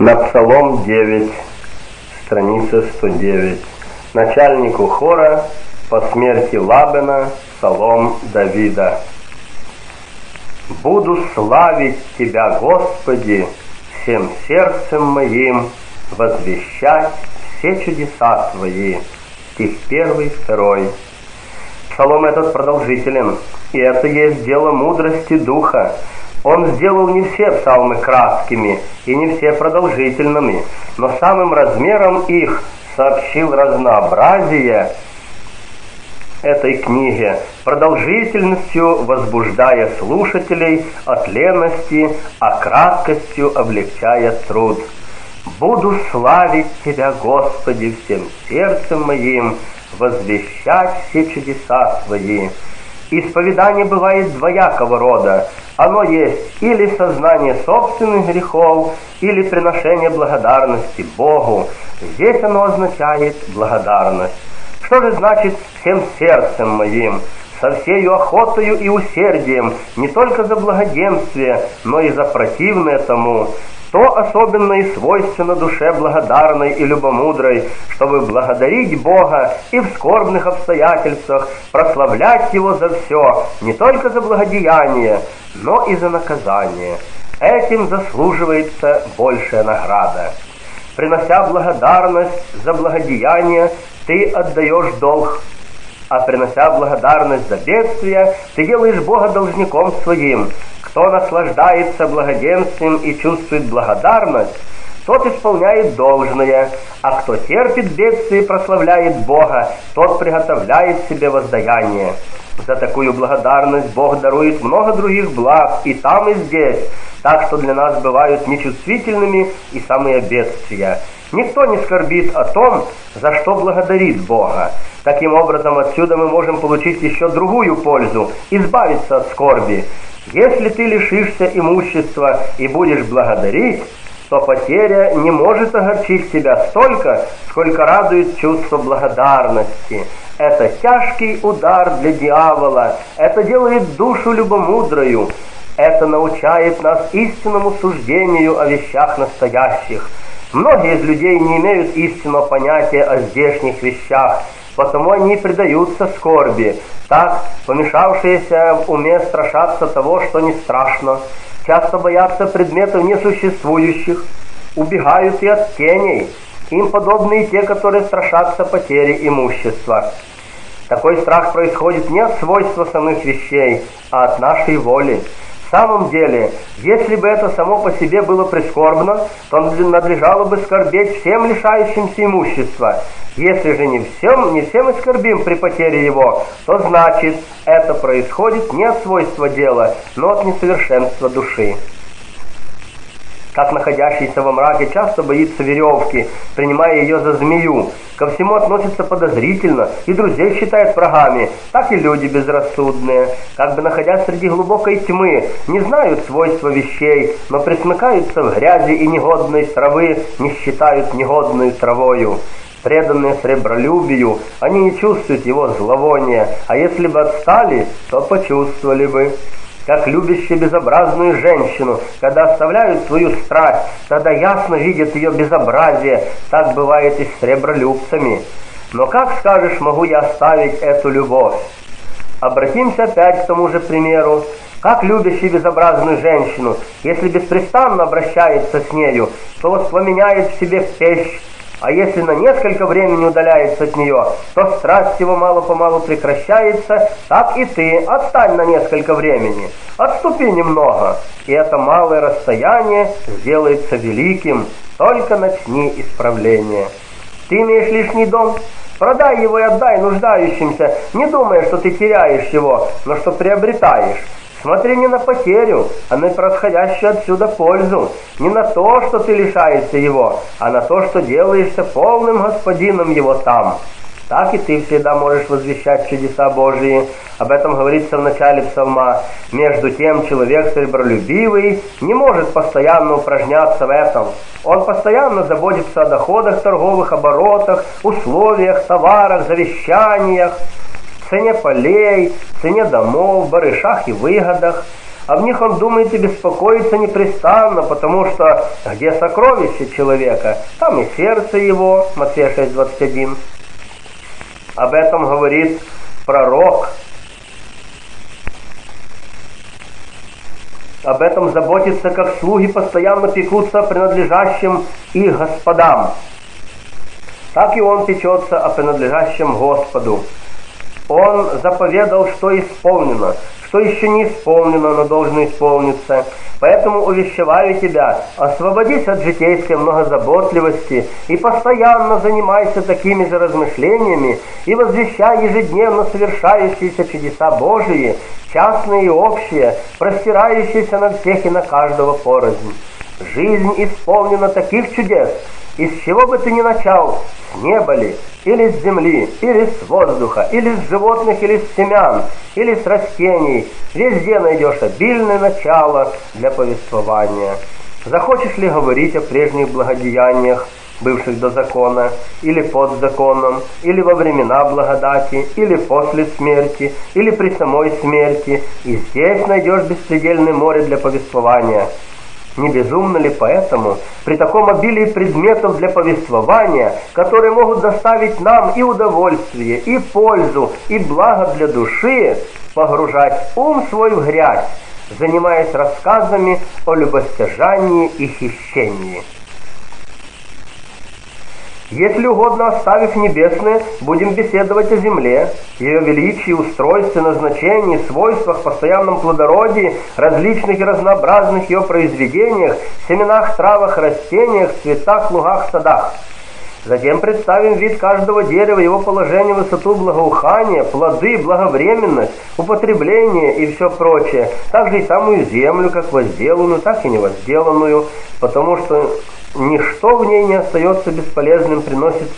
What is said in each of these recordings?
На Псалом 9, страница 109. Начальнику хора по смерти Лабена Псалом Давида. Буду славить Тебя, Господи, всем сердцем моим, возвещать все чудеса Твои. Стих 1 2. Псалом этот продолжителен, и это есть дело мудрости Духа, он сделал не все псалмы краткими и не все продолжительными, но самым размером их сообщил разнообразие этой книги, продолжительностью возбуждая слушателей от лености, а краткостью облегчая труд. «Буду славить Тебя, Господи, всем сердцем моим, возвещать все чудеса Твои». Исповедание бывает двоякого рода. Оно есть или сознание собственных грехов, или приношение благодарности Богу. Здесь оно означает благодарность. Что же значит всем сердцем моим? со всею охотою и усердием, не только за благоденствие, но и за противное тому, то особенно и свойственно душе благодарной и любомудрой, чтобы благодарить Бога и в скорбных обстоятельствах, прославлять Его за все, не только за благодеяние, но и за наказание. Этим заслуживается большая награда. Принося благодарность за благодеяние, ты отдаешь долг а принося благодарность за бедствие, ты делаешь Бога должником своим, кто наслаждается благоденствием и чувствует благодарность, тот исполняет должное, а кто терпит бедствие и прославляет Бога, тот приготовляет себе воздаяние. За такую благодарность Бог дарует много других благ и там, и здесь, так что для нас бывают нечувствительными и самые бедствия. Никто не скорбит о том, за что благодарит Бога. Таким образом, отсюда мы можем получить еще другую пользу – избавиться от скорби. Если ты лишишься имущества и будешь благодарить, то потеря не может огорчить тебя столько, сколько радует чувство благодарности. Это тяжкий удар для дьявола, это делает душу любомудрою, это научает нас истинному суждению о вещах настоящих. Многие из людей не имеют истинного понятия о здешних вещах, потому они предаются скорби, так, помешавшиеся в уме страшатся того, что не страшно, часто боятся предметов несуществующих, убегают и от теней, им подобны те, которые страшатся потери имущества. Такой страх происходит не от свойства самых вещей, а от нашей воли. В самом деле, если бы это само по себе было прискорбно, то надлежало бы скорбеть всем лишающимся имущества, если же не всем, не всем скорбим при потере его, то значит, это происходит не от свойства дела, но от несовершенства души. Как находящийся во мраке часто боится веревки, принимая ее за змею, ко всему относится подозрительно и друзей считает врагами, так и люди безрассудные, как бы находясь среди глубокой тьмы, не знают свойства вещей, но присмыкаются в грязи и негодной травы, не считают негодную травою. Преданные сребролюбию, они не чувствуют его зловония, а если бы отстали, то почувствовали бы. Как любящие безобразную женщину, когда оставляют свою страсть, тогда ясно видят ее безобразие, так бывает и с сребролюбцами. Но как скажешь, могу я оставить эту любовь? Обратимся опять к тому же примеру. Как любящий безобразную женщину, если беспрестанно обращается с нею, то воспламеняет в себе печь, а если на несколько времени удаляется от нее, то страсть его мало-помалу прекращается, так и ты отстань на несколько времени, отступи немного, и это малое расстояние сделается великим, только начни исправление. Ты имеешь лишний дом? Продай его и отдай нуждающимся, не думая, что ты теряешь его, но что приобретаешь. Смотри не на потерю, а на происходящую отсюда пользу. Не на то, что ты лишаешься его, а на то, что делаешься полным господином его там. Так и ты всегда можешь возвещать чудеса Божии. Об этом говорится в начале псалма. Между тем, человек сребролюбивый не может постоянно упражняться в этом. Он постоянно заботится о доходах, торговых оборотах, условиях, товарах, завещаниях цене полей, цене домов, барышах и выгодах. а в них он думает и беспокоится непрестанно, потому что где сокровище человека, там и сердце его, Матфея 6:21. Об этом говорит пророк. Об этом заботится, как слуги постоянно пекутся о принадлежащем их господам. Так и он печется о принадлежащем Господу. Он заповедал, что исполнено, что еще не исполнено, но должно исполниться. Поэтому увещеваю тебя, освободись от житейской многозаботливости и постоянно занимайся такими же размышлениями и возвещай ежедневно совершающиеся чудеса Божии, частные и общие, простирающиеся на всех и на каждого порознь. Жизнь исполнена таких чудес, из чего бы ты ни начал, с неба ли, или с земли, или с воздуха, или с животных, или с семян, или с растений, везде найдешь обильное начало для повествования. Захочешь ли говорить о прежних благодеяниях, бывших до закона, или под законом, или во времена благодати, или после смерти, или при самой смерти, и здесь найдешь беспредельное море для повествования – не безумно ли поэтому при таком обилии предметов для повествования, которые могут доставить нам и удовольствие, и пользу, и благо для души, погружать ум свой в грязь, занимаясь рассказами о любостяжании и хищении? Если угодно, оставив небесное, будем беседовать о земле, ее величии, устройстве, назначении, свойствах, постоянном плодородии, различных и разнообразных ее произведениях, семенах, травах, растениях, цветах, лугах, садах. Затем представим вид каждого дерева, его положение, высоту благоухания, плоды, благовременность, употребление и все прочее. Также и самую землю, как возделанную, так и невозделанную, потому что ничто в ней не остается бесполезным, приносит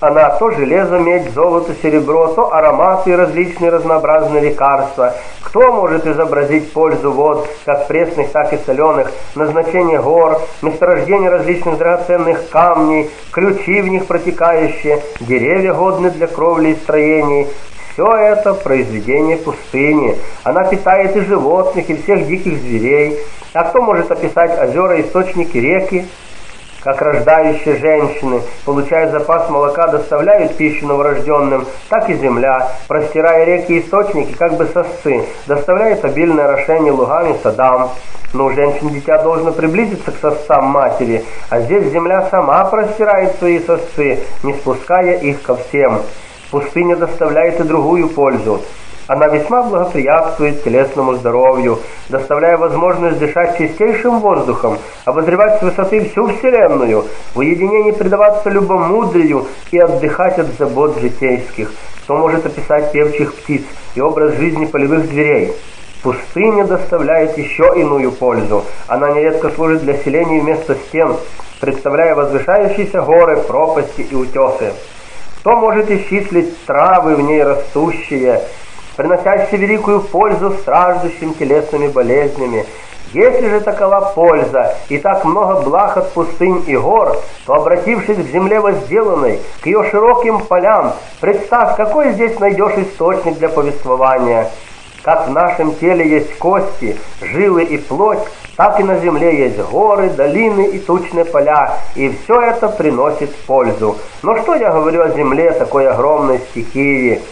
она то железо, медь, золото, серебро, то ароматы и различные разнообразные лекарства. Кто может изобразить пользу вод, как пресных, так и соленых, назначение гор, месторождение различных драгоценных камней, ключи в них протекающие, деревья годны для кровли и строений, все это произведение пустыни. Она питает и животных, и всех диких зверей. А кто может описать озера, источники, реки? Как рождающие женщины, получая запас молока, доставляют пищу новорожденным, так и земля, простирая реки и источники, как бы сосцы, доставляет обильное орошение лугами садам. Но у женщин дитя должно приблизиться к сосцам матери, а здесь земля сама простирает свои сосцы, не спуская их ко всем. Пустыня доставляет и другую пользу. Она весьма благоприятствует телесному здоровью, доставляя возможность дышать чистейшим воздухом, обозревать с высоты всю Вселенную, в уединении предаваться любомудрию и отдыхать от забот житейских. Кто может описать певчих птиц и образ жизни полевых зверей? Пустыня доставляет еще иную пользу. Она нередко служит для селения вместо стен, представляя возвышающиеся горы, пропасти и утесы. Кто может исчислить травы в ней растущие, приносящие великую пользу страждущим телесными болезнями? Если же такова польза и так много благ от пустынь и гор, то, обратившись к земле возделанной, к ее широким полям, представь, какой здесь найдешь источник для повествования. Как в нашем теле есть кости, жилы и плоть, так и на земле есть горы, долины и тучные поля, и все это приносит пользу. Но что я говорю о земле, такой огромной стихии?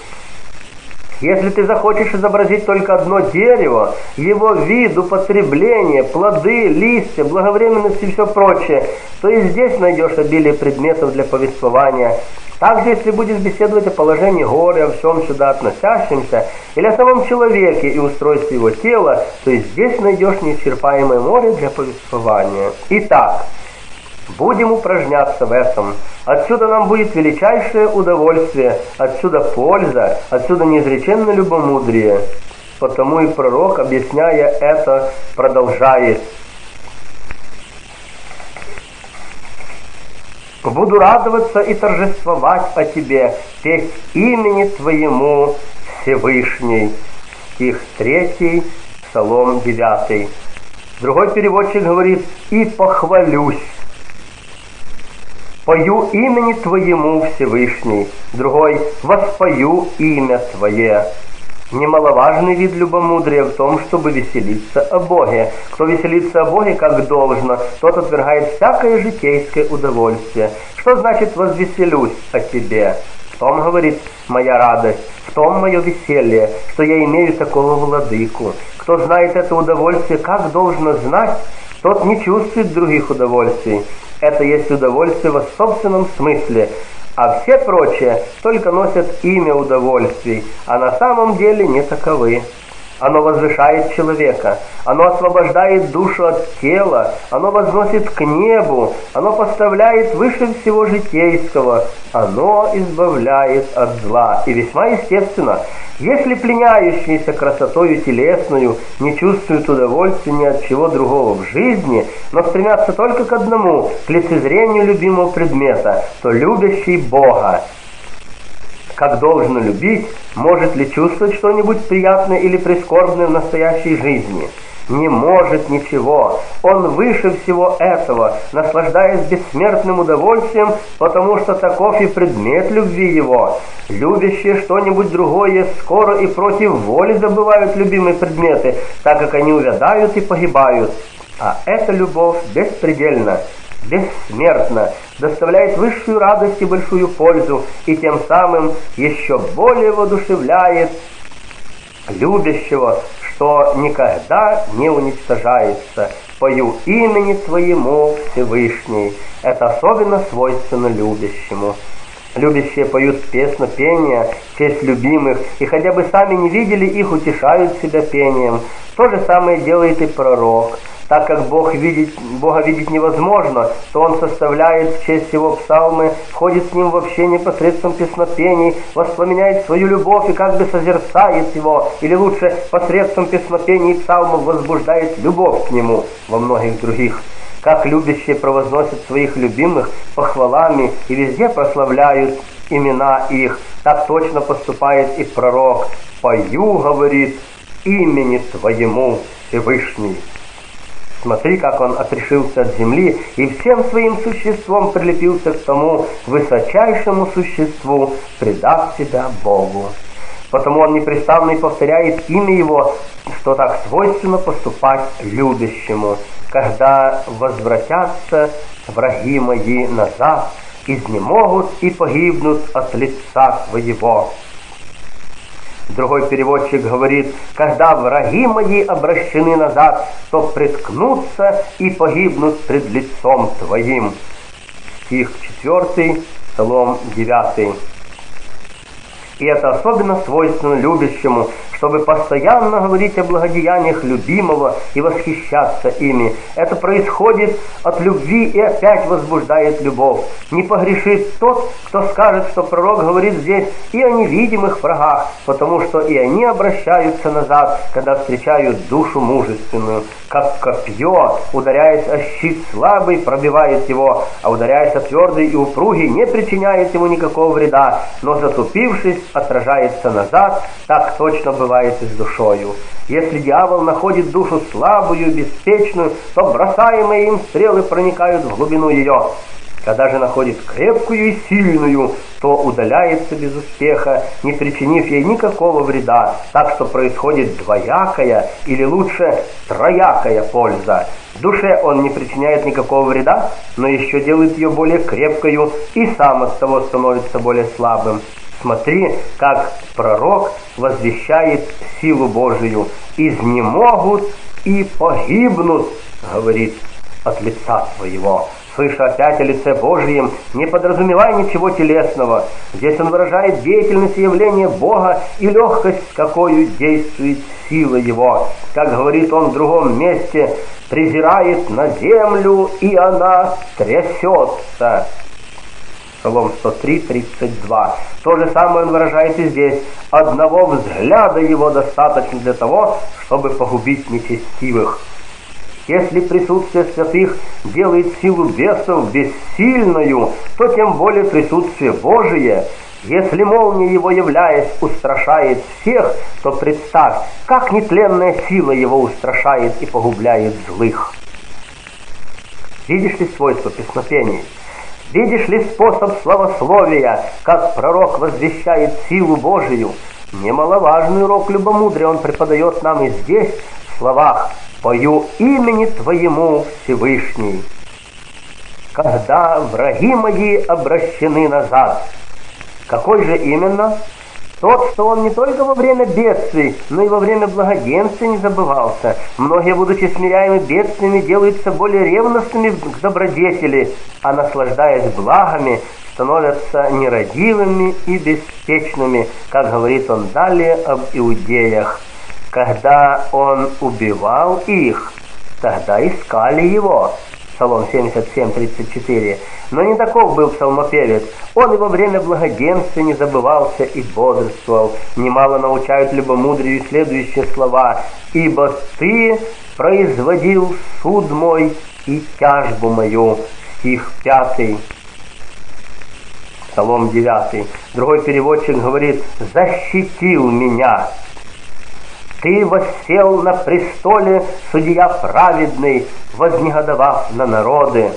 Если ты захочешь изобразить только одно дерево, его вид, употребление, плоды, листья, благовременность и все прочее, то и здесь найдешь обилие предметов для повествования. Также, если будешь беседовать о положении горы, о всем сюда относящемся, или о самом человеке и устройстве его тела, то и здесь найдешь неисчерпаемое море для повествования. Итак, будем упражняться в этом. Отсюда нам будет величайшее удовольствие, отсюда польза, отсюда неизреченное любомудрие. Потому и пророк, объясняя это, продолжает – Буду радоваться и торжествовать о Тебе, петь имени Твоему Всевышний. Стих 3, Псалом 9. Другой переводчик говорит «И похвалюсь». Пою имени Твоему Всевышний. Другой «Воспою имя Твое». Немаловажный вид любомудрия в том, чтобы веселиться о Боге. Кто веселится о Боге как должно, тот отвергает всякое житейское удовольствие. Что значит «возвеселюсь о тебе»? В том, говорит, моя радость, в том мое веселье, что я имею такого владыку. Кто знает это удовольствие, как должно знать, тот не чувствует других удовольствий. Это есть удовольствие в собственном смысле, а все прочие только носят имя удовольствий, а на самом деле не таковы. Оно возвышает человека, оно освобождает душу от тела, оно возносит к небу, оно поставляет выше всего житейского, оно избавляет от зла. И весьма естественно, если пленяющиеся красотою телесную не чувствуют удовольствия ни от чего другого в жизни, но стремятся только к одному, к лицезрению любимого предмета, то любящий Бога, как должно любить, может ли чувствовать что-нибудь приятное или прискорбное в настоящей жизни – не может ничего. Он выше всего этого, наслаждаясь бессмертным удовольствием, потому что таков и предмет любви его. Любящие что-нибудь другое скоро и против воли забывают любимые предметы, так как они увядают и погибают. А эта любовь беспредельна, бессмертна, доставляет высшую радость и большую пользу, и тем самым еще более воодушевляет любящего, что никогда не уничтожается. Пою имени Твоему Всевышний. Это особенно свойственно любящему. Любящие поют песню пения, честь любимых, и хотя бы сами не видели их, утешают себя пением. То же самое делает и пророк. Так как Бог видеть, Бога видеть невозможно, то Он составляет в честь его псалмы, входит с ним в общение посредством песнопений, воспламеняет свою любовь и как бы созерцает его, или лучше посредством песнопений и псалмов возбуждает любовь к нему во многих других как любящие провозносят своих любимых похвалами и везде прославляют имена их. Так точно поступает и пророк. «Пою, — говорит, — имени Твоему Всевышний». Смотри, как он отрешился от земли и всем своим существом прилепился к тому высочайшему существу, предав себя Богу. Потому он непрестанно и повторяет имя его, что так свойственно поступать любящему, когда возвратятся враги мои назад, изнемогут и погибнут от лица твоего. Другой переводчик говорит, когда враги мои обращены назад, то приткнутся и погибнут пред лицом твоим. Стих 4, Псалом 9. И это особенно свойственно любящему, чтобы постоянно говорить о благодеяниях любимого и восхищаться ими. Это происходит от любви и опять возбуждает любовь. Не погрешит тот, кто скажет, что пророк говорит здесь и о невидимых врагах, потому что и они обращаются назад, когда встречают душу мужественную. Как копье, ударяясь о щит слабый, пробивает его, а ударяясь о твердый и упругий, не причиняет ему никакого вреда, но затупившись, отражается назад, так точно было бывает с душою. Если дьявол находит душу слабую, беспечную, то бросаемые им стрелы проникают в глубину ее. Когда же находит крепкую и сильную, то удаляется без успеха, не причинив ей никакого вреда, так что происходит двоякая или лучше троякая польза. Душе он не причиняет никакого вреда, но еще делает ее более крепкою и сам от того становится более слабым. Смотри, как пророк возвещает силу Божию. «Изнемогут и погибнут», говорит, от лица своего. Слыша опять о лице Божьем, не подразумевая ничего телесного. Здесь он выражает деятельность и явление Бога и легкость, с какой действует сила Его. Как говорит он в другом месте, презирает на землю, и она трясется. Псалом 103, 32. То же самое он выражает и здесь. Одного взгляда его достаточно для того, чтобы погубить нечестивых. Если присутствие святых делает силу бесов бессильную, то тем более присутствие Божие. Если молния его, являясь, устрашает всех, то представь, как нетленная сила его устрашает и погубляет злых. Видишь ли свойство песнопений? Видишь ли способ славословия, как пророк возвещает силу Божию? Немаловажный урок любомудрия он преподает нам и здесь, в словах «Пою имени Твоему, Всевышний». Когда враги мои обращены назад. Какой же именно? Тот, что он не только во время бедствий, но и во время благоденствия не забывался. Многие, будучи смиряемы бедствиями, делаются более ревностными к добродетели, а наслаждаясь благами, становятся нерадивыми и беспечными, как говорит он далее об иудеях. Когда он убивал их, тогда искали его. Псалом 77, 34. Но не таков был псалмопевец. Он и во время благоденствия не забывался и бодрствовал. Немало научают любомудрию следующие слова. «Ибо ты производил суд мой и тяжбу мою». Стих 5. Псалом 9. Другой переводчик говорит «защитил меня». Ты воссел на престоле, судья праведный, вознегодовав на народы.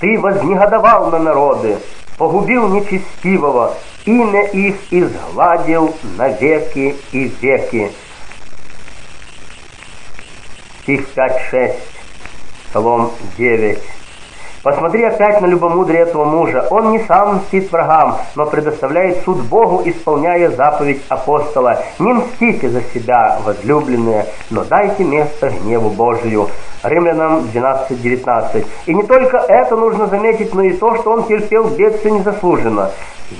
Ты вознегодовал на народы, погубил нечестивого, имя их изгладил навеки и веки. Стих 5-6, Псалом 9. Посмотри опять на любомудрие этого мужа. Он не сам мстит врагам, но предоставляет суд Богу, исполняя заповедь апостола. Не мстите за себя, возлюбленные, но дайте место гневу Божию. Римлянам 12.19. И не только это нужно заметить, но и то, что он терпел бедствие незаслуженно.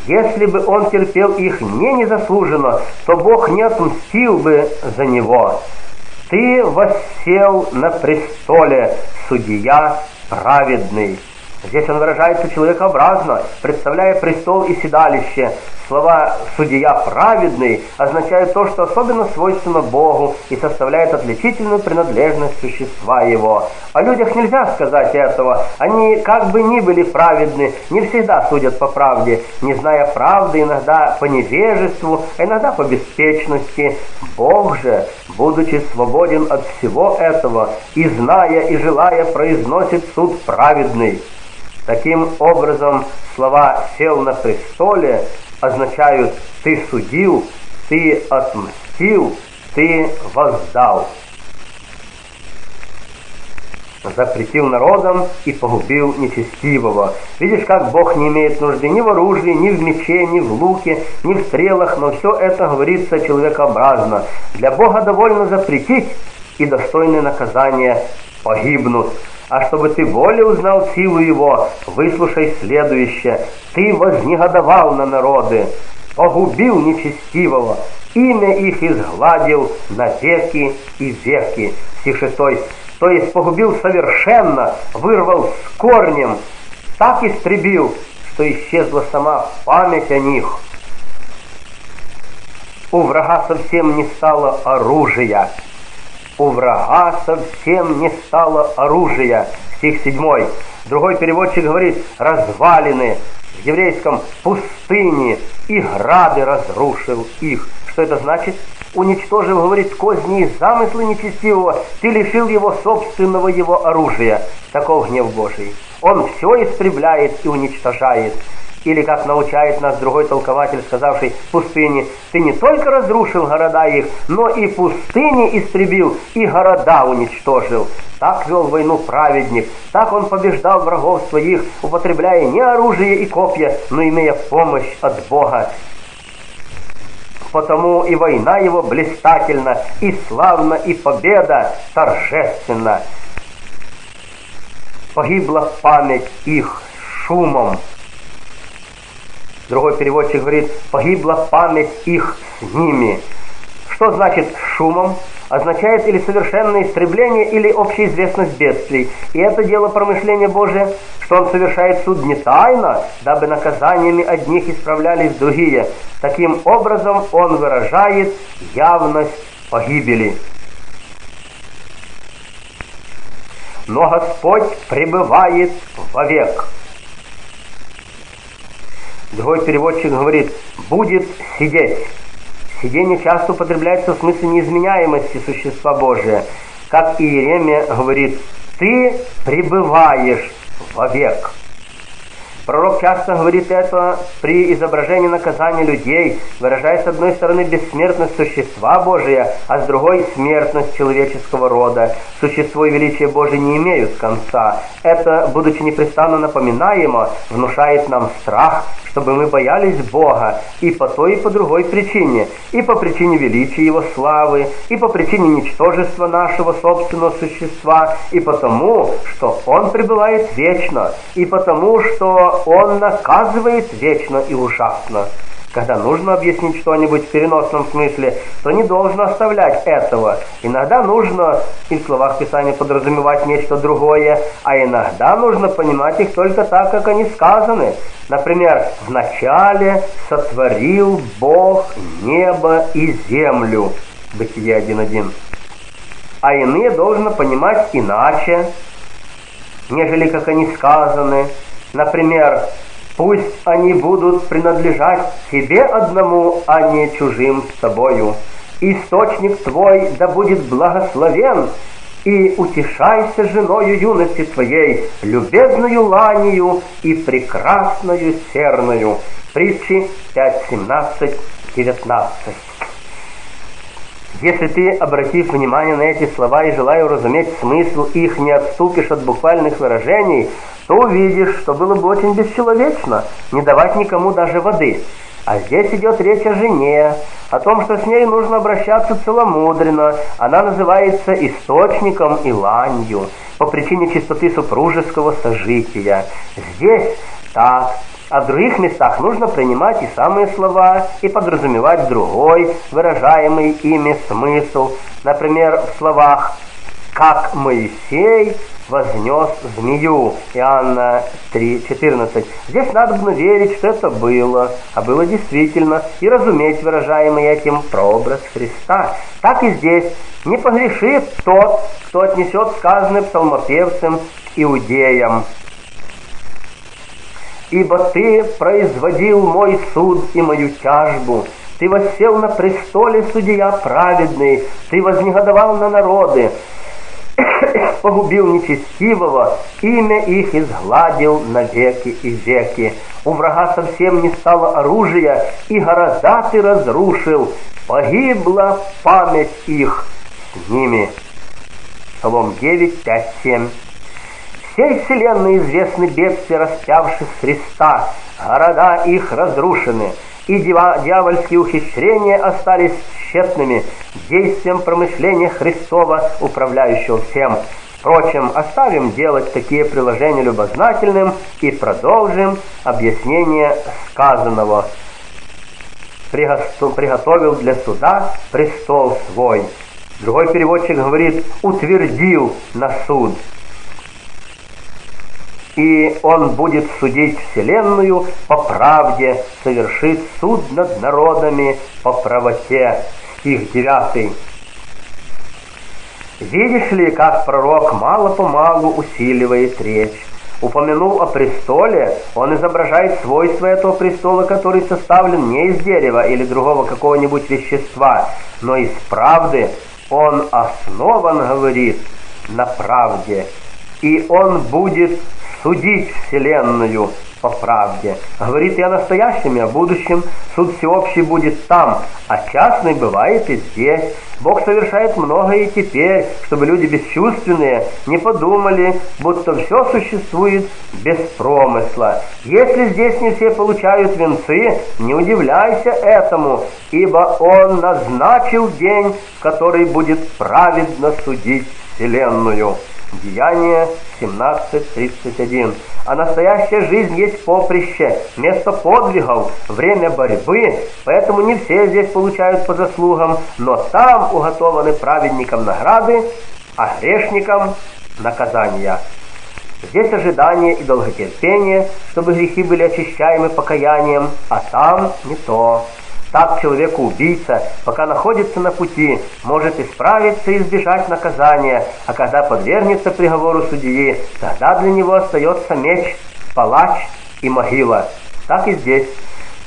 Если бы он терпел их не незаслуженно, то Бог не отмстил бы за него. Ты воссел на престоле, судья праведный. Здесь он выражается человекообразно, представляя престол и седалище. Слова «судья праведный» означают то, что особенно свойственно Богу и составляет отличительную принадлежность существа Его. О людях нельзя сказать этого. Они, как бы ни были праведны, не всегда судят по правде, не зная правды, иногда по невежеству, а иногда по беспечности. Бог же, будучи свободен от всего этого, и зная и желая, произносит суд праведный. Таким образом, слова «сел на престоле» означают «ты судил», «ты отмстил», «ты воздал». Запретил народом и погубил нечестивого. Видишь, как Бог не имеет нужды ни в оружии, ни в мече, ни в луке, ни в стрелах, но все это говорится человекообразно. Для Бога довольно запретить, и достойные наказания погибнут. А чтобы ты более узнал силу его, выслушай следующее. Ты вознегодовал на народы, погубил нечестивого, имя их изгладил на веки и веки. Стих 6. То есть погубил совершенно, вырвал с корнем, так истребил, что исчезла сама память о них. У врага совсем не стало оружия, у врага совсем не стало оружия. Стих 7. Другой переводчик говорит «развалины». В еврейском «пустыни» и грады разрушил их. Что это значит? Уничтожив, говорит, козни и замыслы нечестивого, ты лишил его собственного его оружия. Таков гнев Божий. Он все истребляет и уничтожает. Или, как научает нас другой толкователь, сказавший пустыне, ты не только разрушил города их, но и пустыни истребил, и города уничтожил. Так вел войну праведник, так он побеждал врагов своих, употребляя не оружие и копья, но имея помощь от Бога. Потому и война его блистательна, и славна, и победа торжественна. Погибла память их шумом, Другой переводчик говорит, погибла память их с ними. Что значит шумом? Означает или совершенное истребление, или общеизвестность бедствий. И это дело промышления Божия, что он совершает суд не тайно, дабы наказаниями одних исправлялись другие. Таким образом он выражает явность погибели. Но Господь пребывает вовек. Другой переводчик говорит «будет сидеть». Сидение часто употребляется в смысле неизменяемости существа Божия. Как Иеремия говорит «ты пребываешь вовек». Пророк часто говорит это при изображении наказания людей, выражая с одной стороны бессмертность существа Божия, а с другой смертность человеческого рода. Существо и величие Божие не имеют конца. Это, будучи непрестанно напоминаемо, внушает нам страх, чтобы мы боялись Бога и по той, и по другой причине, и по причине величия Его славы, и по причине ничтожества нашего собственного существа, и потому, что Он пребывает вечно, и потому, что Он наказывает вечно и ужасно. Когда нужно объяснить что-нибудь в переносном смысле, то не должно оставлять этого. Иногда нужно и в словах Писания подразумевать нечто другое, а иногда нужно понимать их только так, как они сказаны. Например, «Вначале сотворил Бог небо и землю» Бытие 1.1. А иные должно понимать иначе, нежели как они сказаны. Например, Пусть они будут принадлежать тебе одному, а не чужим с тобою. Источник твой да будет благословен, и утешайся женою юности твоей, любезною ланию и прекрасною серною. Притчи 5, 17, 19. Если ты, обратив внимание на эти слова и желая уразуметь смысл их, не отступишь от буквальных выражений, то увидишь, что было бы очень бесчеловечно не давать никому даже воды. А здесь идет речь о жене, о том, что с ней нужно обращаться целомудренно. Она называется источником и ланью по причине чистоты супружеского сожития. Здесь так, а других местах нужно принимать и самые слова, и подразумевать другой, выражаемый ими смысл. Например, в словах «как Моисей вознес змею» Иоанна 3,14. Здесь надо бы верить, что это было, а было действительно, и разуметь выражаемый этим прообраз Христа. Так и здесь не погрешит тот, кто отнесет сказанное псалмопевцем к иудеям ибо Ты производил мой суд и мою тяжбу. Ты воссел на престоле судья праведный, Ты вознегодовал на народы, погубил нечестивого, имя их изгладил на веки и веки. У врага совсем не стало оружия, и города ты разрушил, погибла память их с ними. Псалом 9, 5, 7 всей вселенной известны бедствия распявших Христа, города их разрушены, и дьявольские ухищрения остались тщетными действием промышления Христова, управляющего всем. Впрочем, оставим делать такие приложения любознательным и продолжим объяснение сказанного. Приготовил для суда престол свой. Другой переводчик говорит «утвердил на суд» и он будет судить вселенную по правде, совершит суд над народами по правоте. Стих 9. Видишь ли, как пророк мало-помалу усиливает речь. Упомянул о престоле, он изображает свойства этого престола, который составлен не из дерева или другого какого-нибудь вещества, но из правды. Он основан, говорит, на правде, и он будет судить Вселенную по правде. Говорит и о настоящем, и о будущем. Суд всеобщий будет там, а частный бывает и здесь. Бог совершает многое и теперь, чтобы люди бесчувственные не подумали, будто все существует без промысла. Если здесь не все получают венцы, не удивляйся этому, ибо Он назначил день, который будет праведно судить Вселенную. Деяние 17.31. А настоящая жизнь есть поприще, место подвигов, время борьбы, поэтому не все здесь получают по заслугам, но там уготованы праведникам награды, а грешникам наказания. Здесь ожидание и долготерпение, чтобы грехи были очищаемы покаянием, а там не то. Так человек-убийца, пока находится на пути, может исправиться и избежать наказания, а когда подвергнется приговору судьи, тогда для него остается меч, палач и могила. Так и здесь.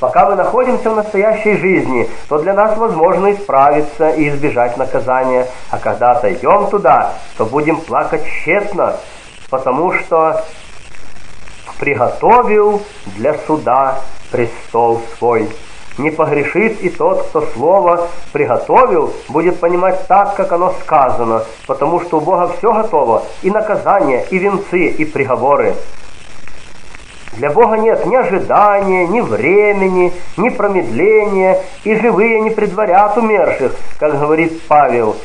Пока мы находимся в настоящей жизни, то для нас возможно исправиться и избежать наказания, а когда отойдем туда, то будем плакать тщетно, потому что приготовил для суда престол свой. Не погрешит и тот, кто слово приготовил, будет понимать так, как оно сказано, потому что у Бога все готово, и наказание, и венцы, и приговоры. Для Бога нет ни ожидания, ни времени, ни промедления, и живые не предварят умерших, как говорит Павел.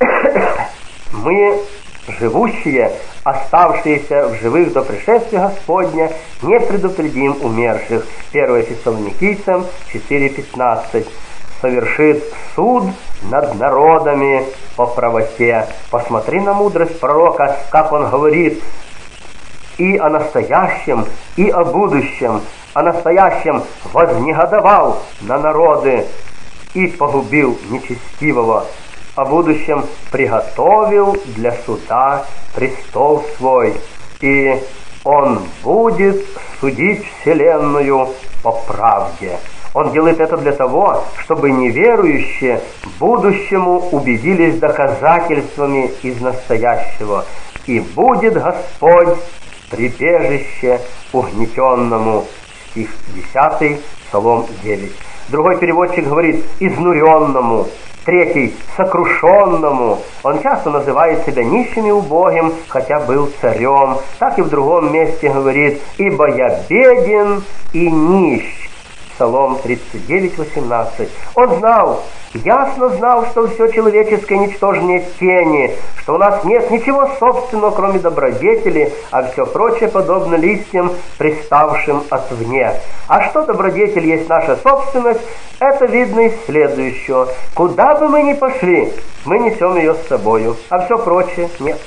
Мы, живущие, оставшиеся в живых до пришествия Господня, не предупредим умерших. 1 Фессалоникийцам 4.15 совершит суд над народами по правоте. Посмотри на мудрость пророка, как он говорит, и о настоящем, и о будущем. О настоящем вознегодовал на народы и погубил нечестивого. О будущем приготовил для суда престол свой, и он будет судить вселенную по правде. Он делает это для того, чтобы неверующие будущему убедились доказательствами из настоящего. И будет Господь прибежище угнетенному. Стих 10, Псалом 9. Другой переводчик говорит «изнуренному». Третий – сокрушенному. Он часто называет себя нищим и убогим, хотя был царем. Так и в другом месте говорит «ибо я беден и нищ». Псалом 39, 18. Он знал, ясно знал, что все человеческое ничтожнее тени, что у нас нет ничего собственного, кроме добродетели, а все прочее подобно листьям, приставшим отвне. А что добродетель есть наша собственность, это видно из следующего. Куда бы мы ни пошли, мы несем ее с собою, а все прочее нет.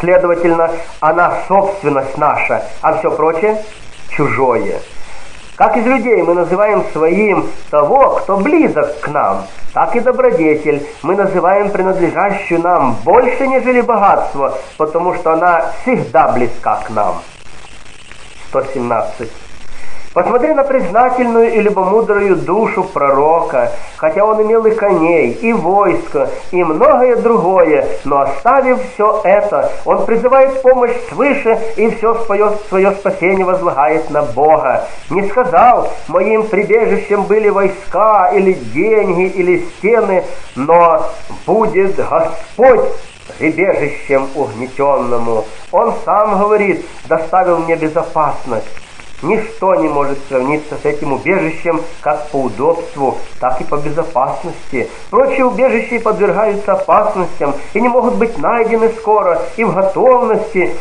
Следовательно, она собственность наша, а все прочее чужое. Как из людей мы называем своим того, кто близок к нам, так и добродетель мы называем принадлежащую нам больше, нежели богатство, потому что она всегда близка к нам. 117. Посмотри на признательную и любомудрую душу пророка, хотя он имел и коней, и войско, и многое другое, но оставив все это, он призывает помощь свыше и все свое, свое спасение возлагает на Бога. Не сказал, моим прибежищем были войска, или деньги, или стены, но будет Господь прибежищем угнетенному. Он сам говорит, доставил мне безопасность. Ничто не может сравниться с этим убежищем как по удобству, так и по безопасности. Прочие убежища подвергаются опасностям и не могут быть найдены скоро и в готовности,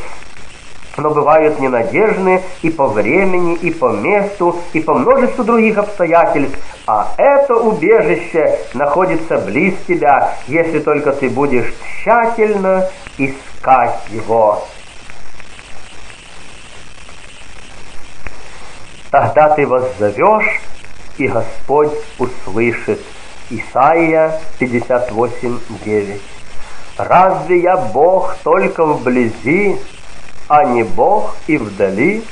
но бывают ненадежны и по времени, и по месту, и по множеству других обстоятельств. А это убежище находится близ тебя, если только ты будешь тщательно искать его. Тогда ты воззовешь, и Господь услышит. Исаия 58.9 Разве я Бог только вблизи, а не Бог и вдали?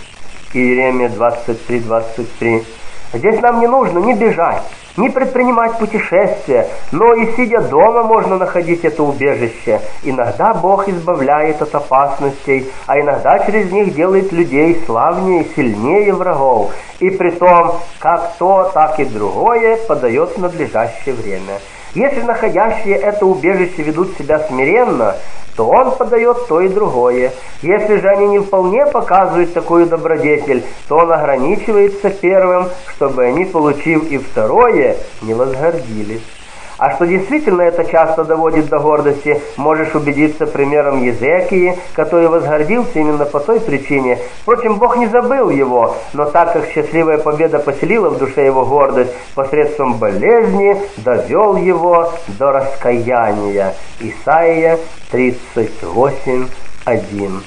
Иеремия 23.23 Здесь нам не нужно не бежать, не предпринимать путешествия, но и сидя дома можно находить это убежище. Иногда Бог избавляет от опасностей, а иногда через них делает людей славнее, сильнее врагов. И при том, как то, так и другое подает надлежащее время. Если находящие это убежище ведут себя смиренно, то он подает то и другое. Если же они не вполне показывают такую добродетель, то он ограничивается первым, чтобы они, получив и второе, не возгордились. А что действительно это часто доводит до гордости, можешь убедиться примером Езекии, который возгордился именно по той причине. Впрочем, Бог не забыл его, но так как счастливая победа поселила в душе его гордость, посредством болезни довел его до раскаяния. Исаия 38, 1.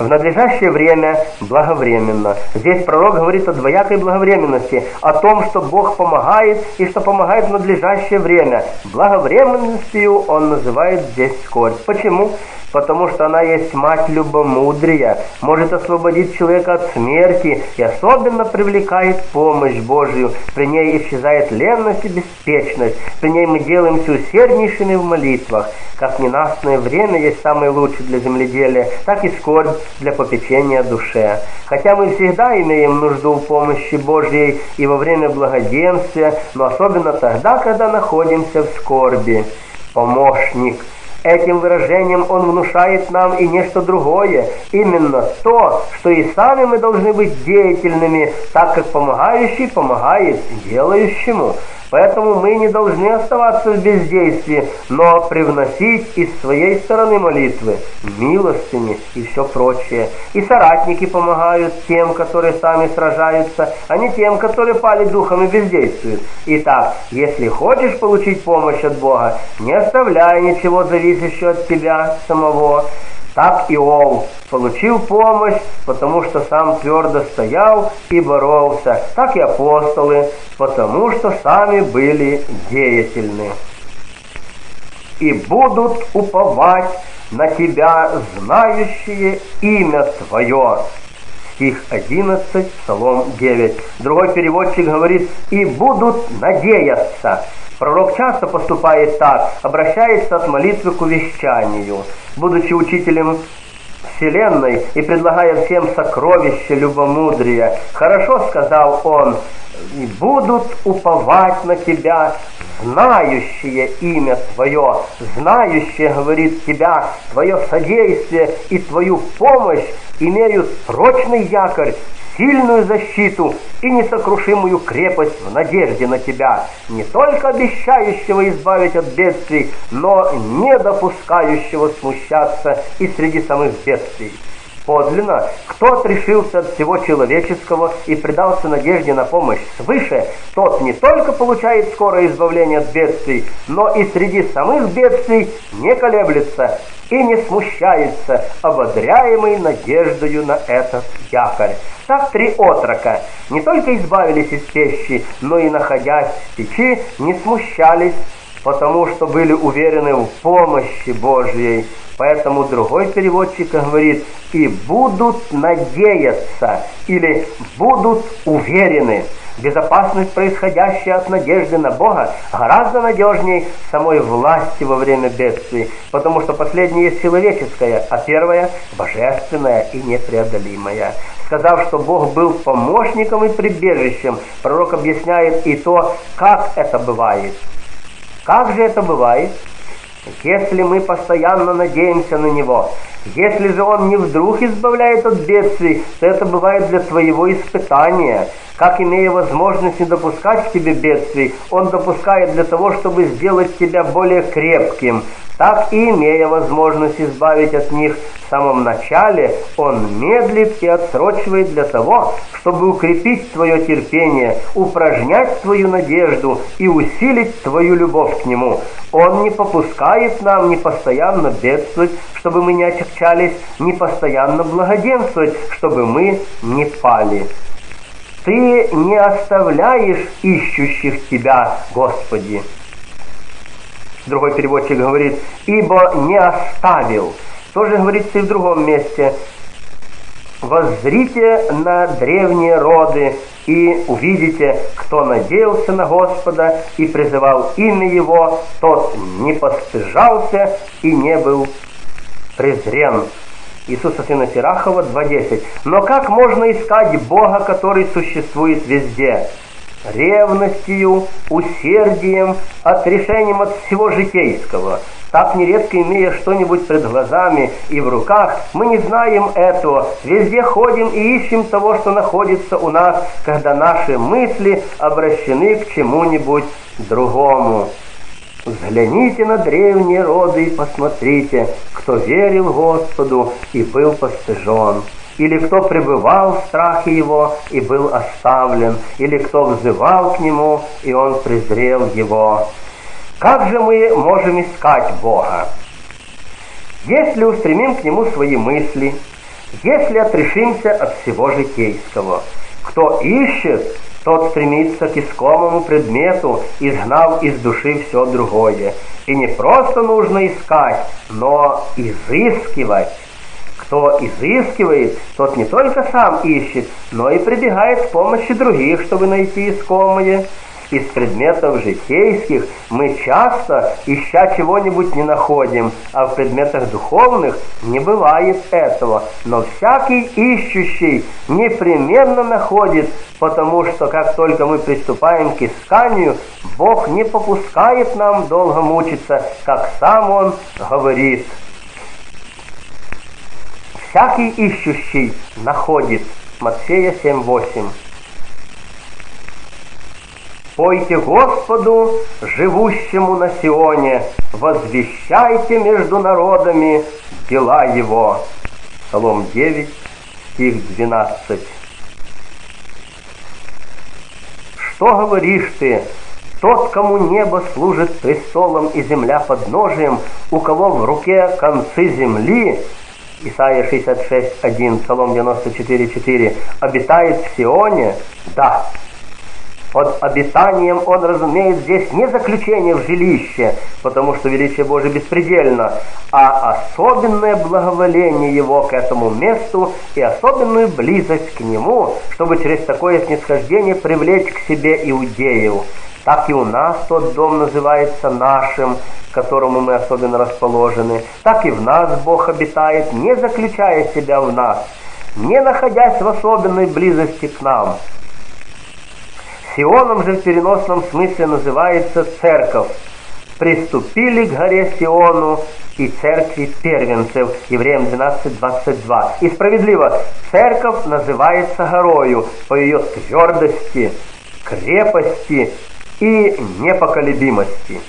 В надлежащее время благовременно. Здесь пророк говорит о двоякой благовременности, о том, что Бог помогает и что помогает в надлежащее время. Благовременностью он называет здесь скорбь. Почему? потому что она есть мать любомудрия, может освободить человека от смерти и особенно привлекает помощь Божию. При ней исчезает ленность и беспечность, при ней мы делаемся усерднейшими в молитвах. Как ненастное время есть самое лучшее для земледелия, так и скорбь для попечения душе. Хотя мы всегда имеем нужду в помощи Божьей и во время благоденствия, но особенно тогда, когда находимся в скорби. Помощник – Этим выражением он внушает нам и нечто другое, именно то, что и сами мы должны быть деятельными, так как помогающий помогает делающему. Поэтому мы не должны оставаться в бездействии, но привносить из своей стороны молитвы, милостыни и все прочее. И соратники помогают тем, которые сами сражаются, а не тем, которые пали духом и бездействуют. Итак, если хочешь получить помощь от Бога, не оставляй ничего зависящего от тебя самого. Так Иов получил помощь, потому что сам твердо стоял и боролся. Так и апостолы, потому что сами были деятельны. И будут уповать на тебя, знающие имя Твое. Стих 11, Псалом 9. Другой переводчик говорит, и будут надеяться. Пророк часто поступает так, обращается от молитвы к увещанию. Будучи учителем Вселенной и предлагая всем сокровища любомудрия, хорошо сказал он, и будут уповать на тебя, знающие имя Твое, знающие, говорит Тебя, Твое содействие и Твою помощь имеют прочный якорь сильную защиту и несокрушимую крепость в надежде на Тебя, не только обещающего избавить от бедствий, но не допускающего смущаться и среди самых бедствий. Подлинно, кто отрешился от всего человеческого и предался надежде на помощь свыше, тот не только получает скорое избавление от бедствий, но и среди самых бедствий не колеблется и не смущается, ободряемый надеждою на этот якорь. Так три отрока не только избавились из пещи, но и, находясь в печи, не смущались, потому что были уверены в помощи Божьей. Поэтому другой переводчик говорит, и будут надеяться, или будут уверены. Безопасность, происходящая от надежды на Бога, гораздо надежнее самой власти во время бедствий, потому что последняя есть человеческая, а первая – божественная и непреодолимая. Сказав, что Бог был помощником и прибежищем, пророк объясняет и то, как это бывает. Как же это бывает? Если мы постоянно надеемся на Него, если же Он не вдруг избавляет от бедствий, то это бывает для твоего испытания. Как имея возможность не допускать к тебе бедствий, Он допускает для того, чтобы сделать тебя более крепким. Так и имея возможность избавить от них в самом начале, Он медлит и отсрочивает для того, чтобы укрепить твое терпение, упражнять твою надежду и усилить твою любовь к Нему. Он не попускает нам непостоянно бедствовать, чтобы мы не отягчались, не постоянно благоденствовать, чтобы мы не пали. Ты не оставляешь ищущих Тебя, Господи. Другой переводчик говорит, ибо не оставил. Тоже говорится и в другом месте. Воззрите на древние роды и увидите, кто надеялся на Господа и призывал имя Его, тот не постыжался и не был презрен. Иисуса Сына Сирахова 2.10. Но как можно искать Бога, который существует везде? Ревностью, усердием, отрешением от всего житейского. Так нередко имея что-нибудь пред глазами и в руках, мы не знаем этого, везде ходим и ищем того, что находится у нас, когда наши мысли обращены к чему-нибудь другому. Взгляните на древние роды и посмотрите, кто верил Господу и был постыжен, или кто пребывал в страхе Его и был оставлен, или кто взывал к Нему, и Он презрел Его. Как же мы можем искать Бога? Если устремим к Нему свои мысли, если отрешимся от всего житейского. Кто ищет, тот стремится к искомому предмету, изгнав из души все другое. И не просто нужно искать, но изыскивать. Кто изыскивает, тот не только сам ищет, но и прибегает к помощи других, чтобы найти искомое. Из предметов житейских мы часто, ища чего-нибудь, не находим, а в предметах духовных не бывает этого. Но всякий ищущий непременно находит, потому что как только мы приступаем к исканию, Бог не попускает нам долго мучиться, как сам Он говорит. Всякий ищущий находит. Матфея 7.8 Пойте Господу, живущему на Сионе, возвещайте между народами дела Его. Псалом 9, стих 12. Что говоришь ты, тот, кому небо служит престолом и земля подножием, у кого в руке концы земли, Исайя 66, 1, Псалом 94, 4, обитает в Сионе? Да, под обитанием он разумеет здесь не заключение в жилище, потому что величие Божие беспредельно, а особенное благоволение его к этому месту и особенную близость к нему, чтобы через такое снисхождение привлечь к себе иудеев. Так и у нас тот дом называется нашим, к которому мы особенно расположены. Так и в нас Бог обитает, не заключая себя в нас, не находясь в особенной близости к нам. Сионом же в переносном смысле называется церковь. Приступили к горе Сиону и церкви первенцев, Евреям 12.22. И справедливо, церковь называется горою по ее твердости, крепости и непоколебимости.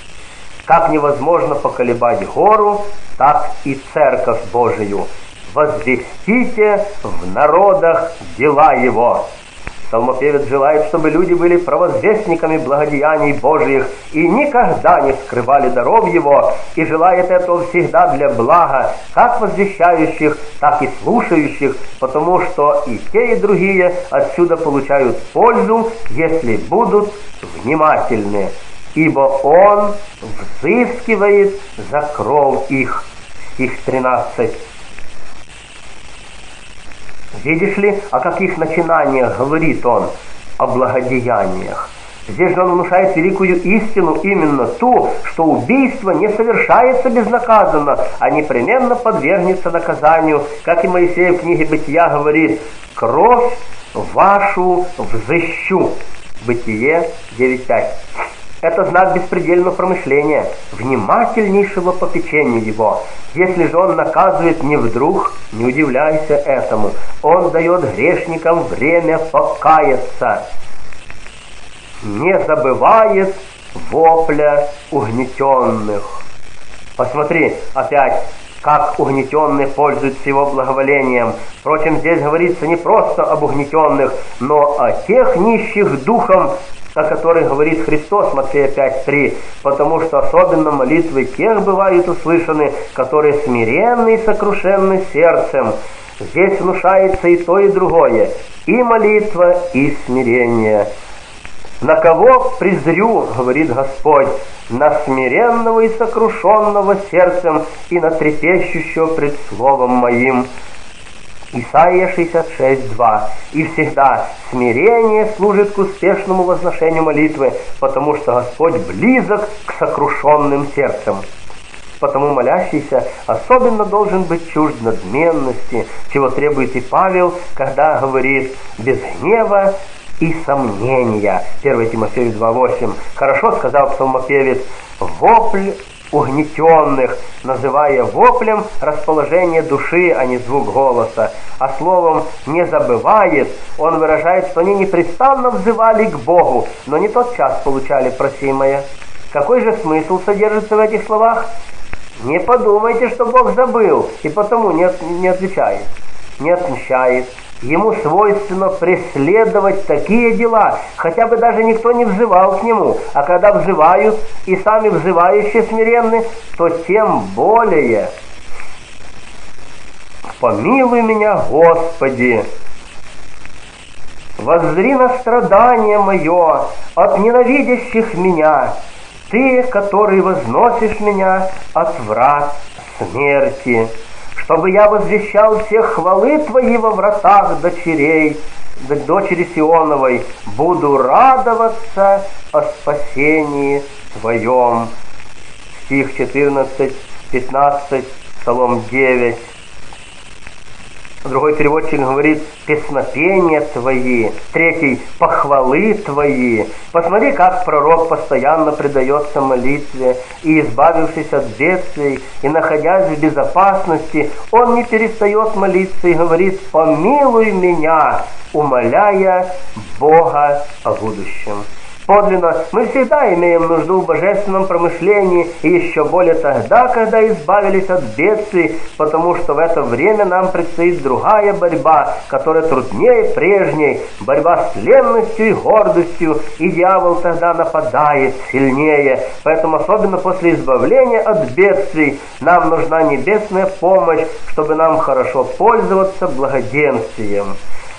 Как невозможно поколебать гору, так и церковь Божию. Возвестите в народах дела его. Псалмопевец желает, чтобы люди были провозвестниками благодеяний Божьих и никогда не скрывали даров Его, и желает этого всегда для блага как возвещающих, так и слушающих, потому что и те, и другие отсюда получают пользу, если будут внимательны, ибо Он взыскивает за кров их. Стих 13. Видишь ли, о каких начинаниях говорит он? О благодеяниях. Здесь же он внушает великую истину, именно ту, что убийство не совершается безнаказанно, а непременно подвергнется наказанию, как и Моисей в книге Бытия говорит, «Кровь вашу взыщу». Бытие 9.5. Это знак беспредельного промышления, внимательнейшего попечения его. Если же он наказывает не вдруг, не удивляйся этому. Он дает грешникам время покаяться. Не забывает вопля угнетенных. Посмотри, опять, как угнетенные пользуются его благоволением. Впрочем, здесь говорится не просто об угнетенных, но о тех нищих духом, о которых говорит Христос, Матфея 5.3, потому что особенно молитвы тех бывают услышаны, которые смиренны и сокрушенны сердцем. Здесь внушается и то, и другое, и молитва, и смирение. На кого презрю, говорит Господь, на смиренного и сокрушенного сердцем и на трепещущего пред словом моим. Исайя 66.2. И всегда смирение служит к успешному возношению молитвы, потому что Господь близок к сокрушенным сердцам. Потому молящийся особенно должен быть чужд надменности, чего требует и Павел, когда говорит «без гнева и сомнения». 1 Тимофею 2.8. Хорошо сказал псалмопевец «вопль угнетенных, называя воплем расположение души, а не звук голоса. А словом «не забывает» он выражает, что они непрестанно взывали к Богу, но не тот час получали просимое. Какой же смысл содержится в этих словах? Не подумайте, что Бог забыл и потому не, не отвечает, не отмщает, Ему свойственно преследовать такие дела, хотя бы даже никто не взывал к нему, а когда взывают и сами взывающие смиренны, то тем более. помилуй меня, Господи. Воззри на страдание мое от ненавидящих меня, Ты, который возносишь меня от врат смерти, чтобы я возвещал всех хвалы Твои во вратах дочерей, дочери Сионовой, буду радоваться о спасении Твоем. Стих 14, 15, Псалом 9. Другой переводчик говорит «песнопения твои». Третий «похвалы твои». Посмотри, как пророк постоянно предается молитве, и, избавившись от бедствий, и находясь в безопасности, он не перестает молиться и говорит «помилуй меня», умоляя Бога о будущем. Подлинно, мы всегда имеем нужду в божественном промышлении, и еще более тогда, когда избавились от бедствий, потому что в это время нам предстоит другая борьба, которая труднее прежней, борьба с ленностью и гордостью, и дьявол тогда нападает сильнее. Поэтому особенно после избавления от бедствий нам нужна небесная помощь, чтобы нам хорошо пользоваться благоденствием.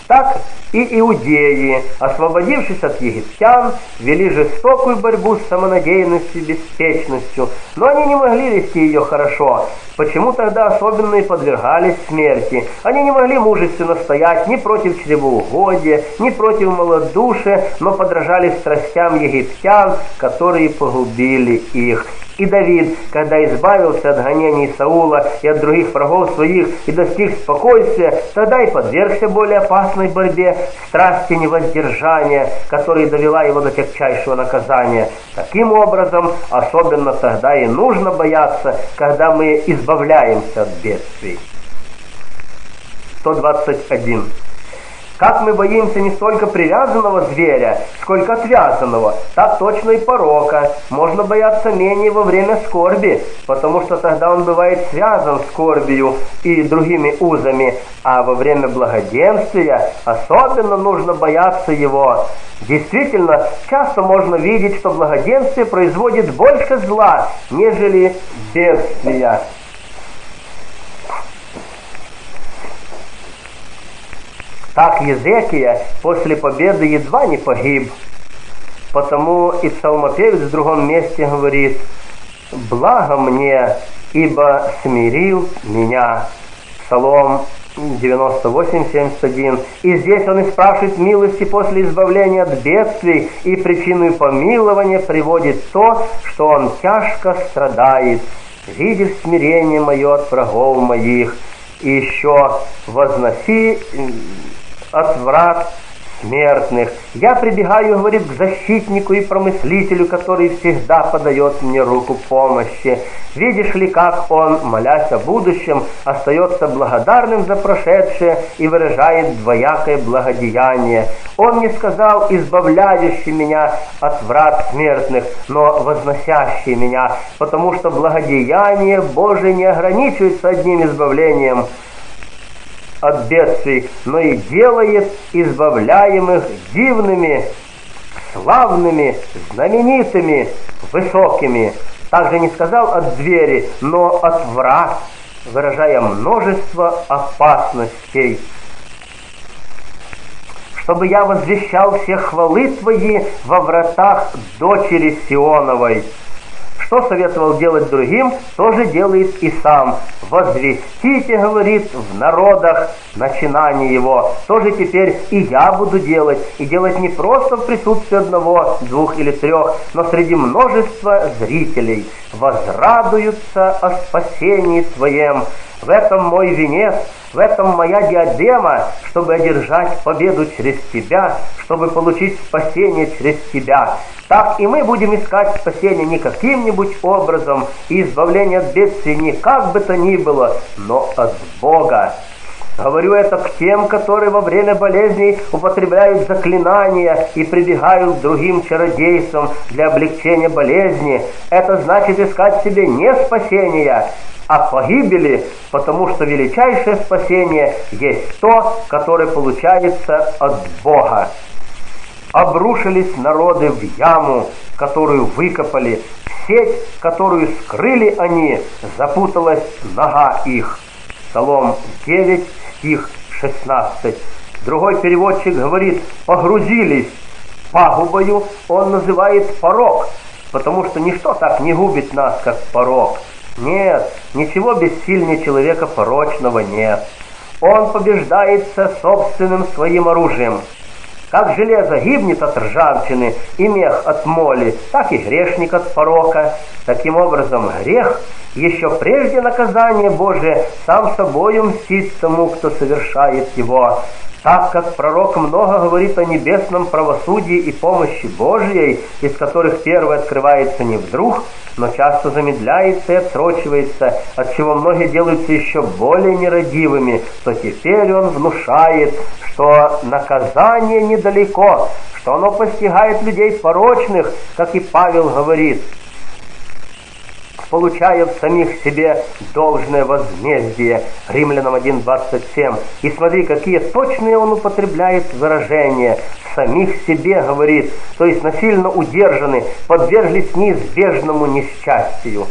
Так и иудеи, освободившись от египтян, вели жестокую борьбу с самонадеянностью и беспечностью, но они не могли вести ее хорошо. Почему тогда особенно и подвергались смерти? Они не могли мужественно стоять ни против чревоугодия, ни против малодушия, но подражали страстям египтян, которые погубили их. И Давид, когда избавился от гонений Саула и от других врагов своих и достиг спокойствия, тогда и подвергся более опасной борьбе, страсти невоздержания, которая довела его до тягчайшего наказания. Таким образом, особенно тогда и нужно бояться, когда мы избавляемся от бедствий. 121. Как мы боимся не столько привязанного зверя, сколько отвязанного, так точно и порока. Можно бояться менее во время скорби, потому что тогда он бывает связан скорбью и другими узами, а во время благоденствия особенно нужно бояться его. Действительно, часто можно видеть, что благоденствие производит больше зла, нежели бедствия. Так Езекия после победы едва не погиб. Потому и псалмопевец в другом месте говорит «Благо мне, ибо смирил меня». Псалом 98-71. И здесь он и спрашивает милости после избавления от бедствий, и причиной помилования приводит то, что он тяжко страдает. «Видишь смирение мое от врагов моих, и еще возноси от врат смертных. Я прибегаю, говорит, к защитнику и промыслителю, который всегда подает мне руку помощи. Видишь ли, как он, молясь о будущем, остается благодарным за прошедшее и выражает двоякое благодеяние. Он не сказал избавляющий меня от врат смертных, но возносящий меня, потому что благодеяние Божие не ограничивается одним избавлением – от бедствий, но и делает избавляемых дивными, славными, знаменитыми, высокими. Также не сказал от двери, но от врат, выражая множество опасностей. Чтобы я возвещал все хвалы Твои во вратах дочери Сионовой. Что советовал делать другим, тоже делает и сам. Возвестите, говорит, в народах начинание его. Тоже теперь и я буду делать. И делать не просто в присутствии одного, двух или трех, но среди множества зрителей. Возрадуются о спасении Твоем. В этом мой венец, в этом моя диадема, чтобы одержать победу через Тебя, чтобы получить спасение через Тебя. Так и мы будем искать спасение не каким-нибудь образом и избавление от бедствий не как бы то ни было, но от Бога. Говорю это к тем, которые во время болезней употребляют заклинания и прибегают к другим чародействам для облегчения болезни. Это значит искать себе не спасения, а погибели, потому что величайшее спасение есть то, которое получается от Бога обрушились народы в яму, которую выкопали, в сеть, которую скрыли они, запуталась нога их. Псалом 9, стих 16. Другой переводчик говорит «погрузились». Пагубою он называет порог, потому что ничто так не губит нас, как порог. Нет, ничего бессильнее человека порочного нет. Он побеждается собственным своим оружием. Как железо гибнет от ржавчины и мех от моли, так и грешник от порока. Таким образом, грех еще прежде наказания Божие сам собою мстит тому, кто совершает его. Так как пророк много говорит о небесном правосудии и помощи Божьей, из которых первое открывается не вдруг, но часто замедляется и отсрочивается, от чего многие делаются еще более нерадивыми, то теперь он внушает, что наказание недалеко, что оно постигает людей порочных, как и Павел говорит – получая в самих себе должное возмездие. Римлянам 1.27. И смотри, какие точные он употребляет выражения. В самих себе, говорит, то есть насильно удержаны, подверглись неизбежному несчастью.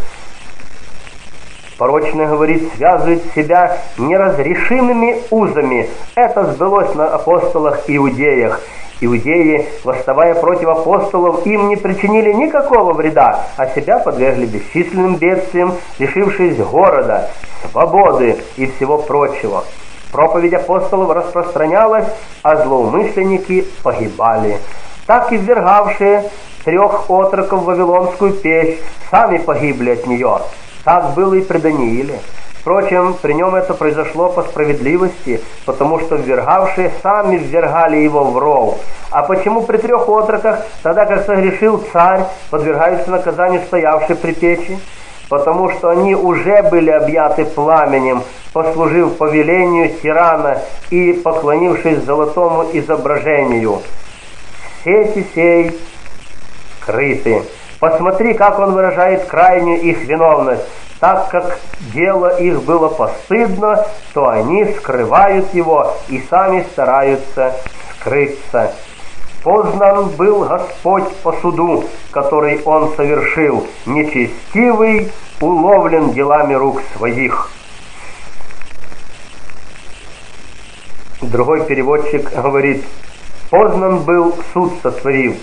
Порочное, говорит, связывает себя неразрешимыми узами. Это сбылось на апостолах иудеях. Иудеи, восставая против апостолов, им не причинили никакого вреда, а себя подвергли бесчисленным бедствиям, лишившись города, свободы и всего прочего. Проповедь апостолов распространялась, а злоумышленники погибали. Так и ввергавшие трех отроков в Вавилонскую печь сами погибли от нее. Так было и при Данииле. Впрочем, при нем это произошло по справедливости, потому что ввергавшие сами ввергали его в ров. А почему при трех отроках, тогда как согрешил царь, подвергаются наказанию стоявшие при печи? Потому что они уже были объяты пламенем, послужив повелению тирана и поклонившись золотому изображению. Сети сей крыты. Посмотри, как он выражает крайнюю их виновность. Так как дело их было постыдно, то они скрывают его и сами стараются скрыться. Познан был Господь по суду, который он совершил, нечестивый уловлен делами рук своих. Другой переводчик говорит, познан был суд сотворив,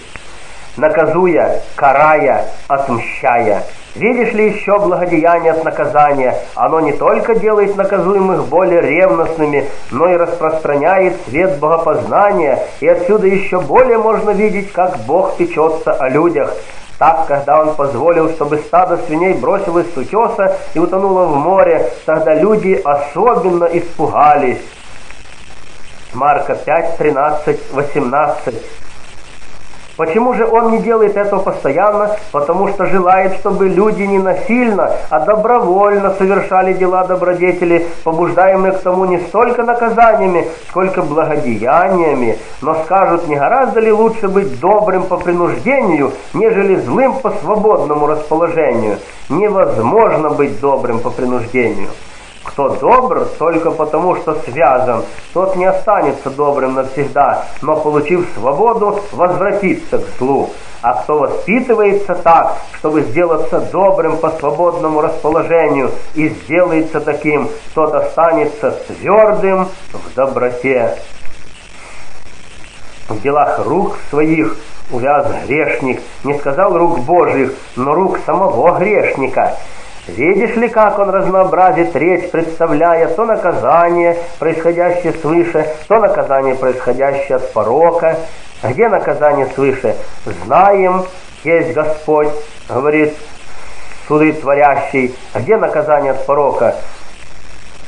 наказуя, карая, отмщая. Видишь ли еще благодеяние от наказания? Оно не только делает наказуемых более ревностными, но и распространяет свет богопознания, и отсюда еще более можно видеть, как Бог печется о людях. Так, когда он позволил, чтобы стадо свиней бросилось с утеса и утонуло в море, тогда люди особенно испугались. Марка 5, 13, 18. Почему же он не делает этого постоянно? Потому что желает, чтобы люди не насильно, а добровольно совершали дела добродетели, побуждаемые к тому не столько наказаниями, сколько благодеяниями. Но скажут, не гораздо ли лучше быть добрым по принуждению, нежели злым по свободному расположению? Невозможно быть добрым по принуждению. Кто добр только потому, что связан, тот не останется добрым навсегда, но, получив свободу, возвратится к злу. А кто воспитывается так, чтобы сделаться добрым по свободному расположению и сделается таким, тот останется твердым в доброте. В делах рук своих увяз грешник, не сказал рук Божьих, но рук самого грешника – Видишь ли, как он разнообразит речь, представляя то наказание, происходящее свыше, то наказание, происходящее от порока. Где наказание свыше? Знаем, есть Господь, говорит суды творящий. Где наказание от порока?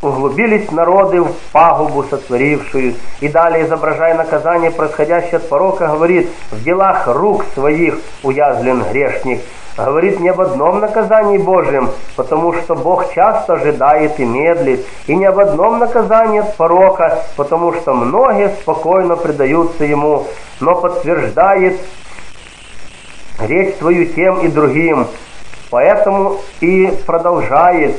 Углубились народы в пагубу сотворившую. И далее, изображая наказание, происходящее от порока, говорит, в делах рук своих уязвлен грешник говорит не об одном наказании Божьем, потому что Бог часто ожидает и медлит, и не об одном наказании от порока, потому что многие спокойно предаются Ему, но подтверждает речь свою тем и другим, поэтому и продолжает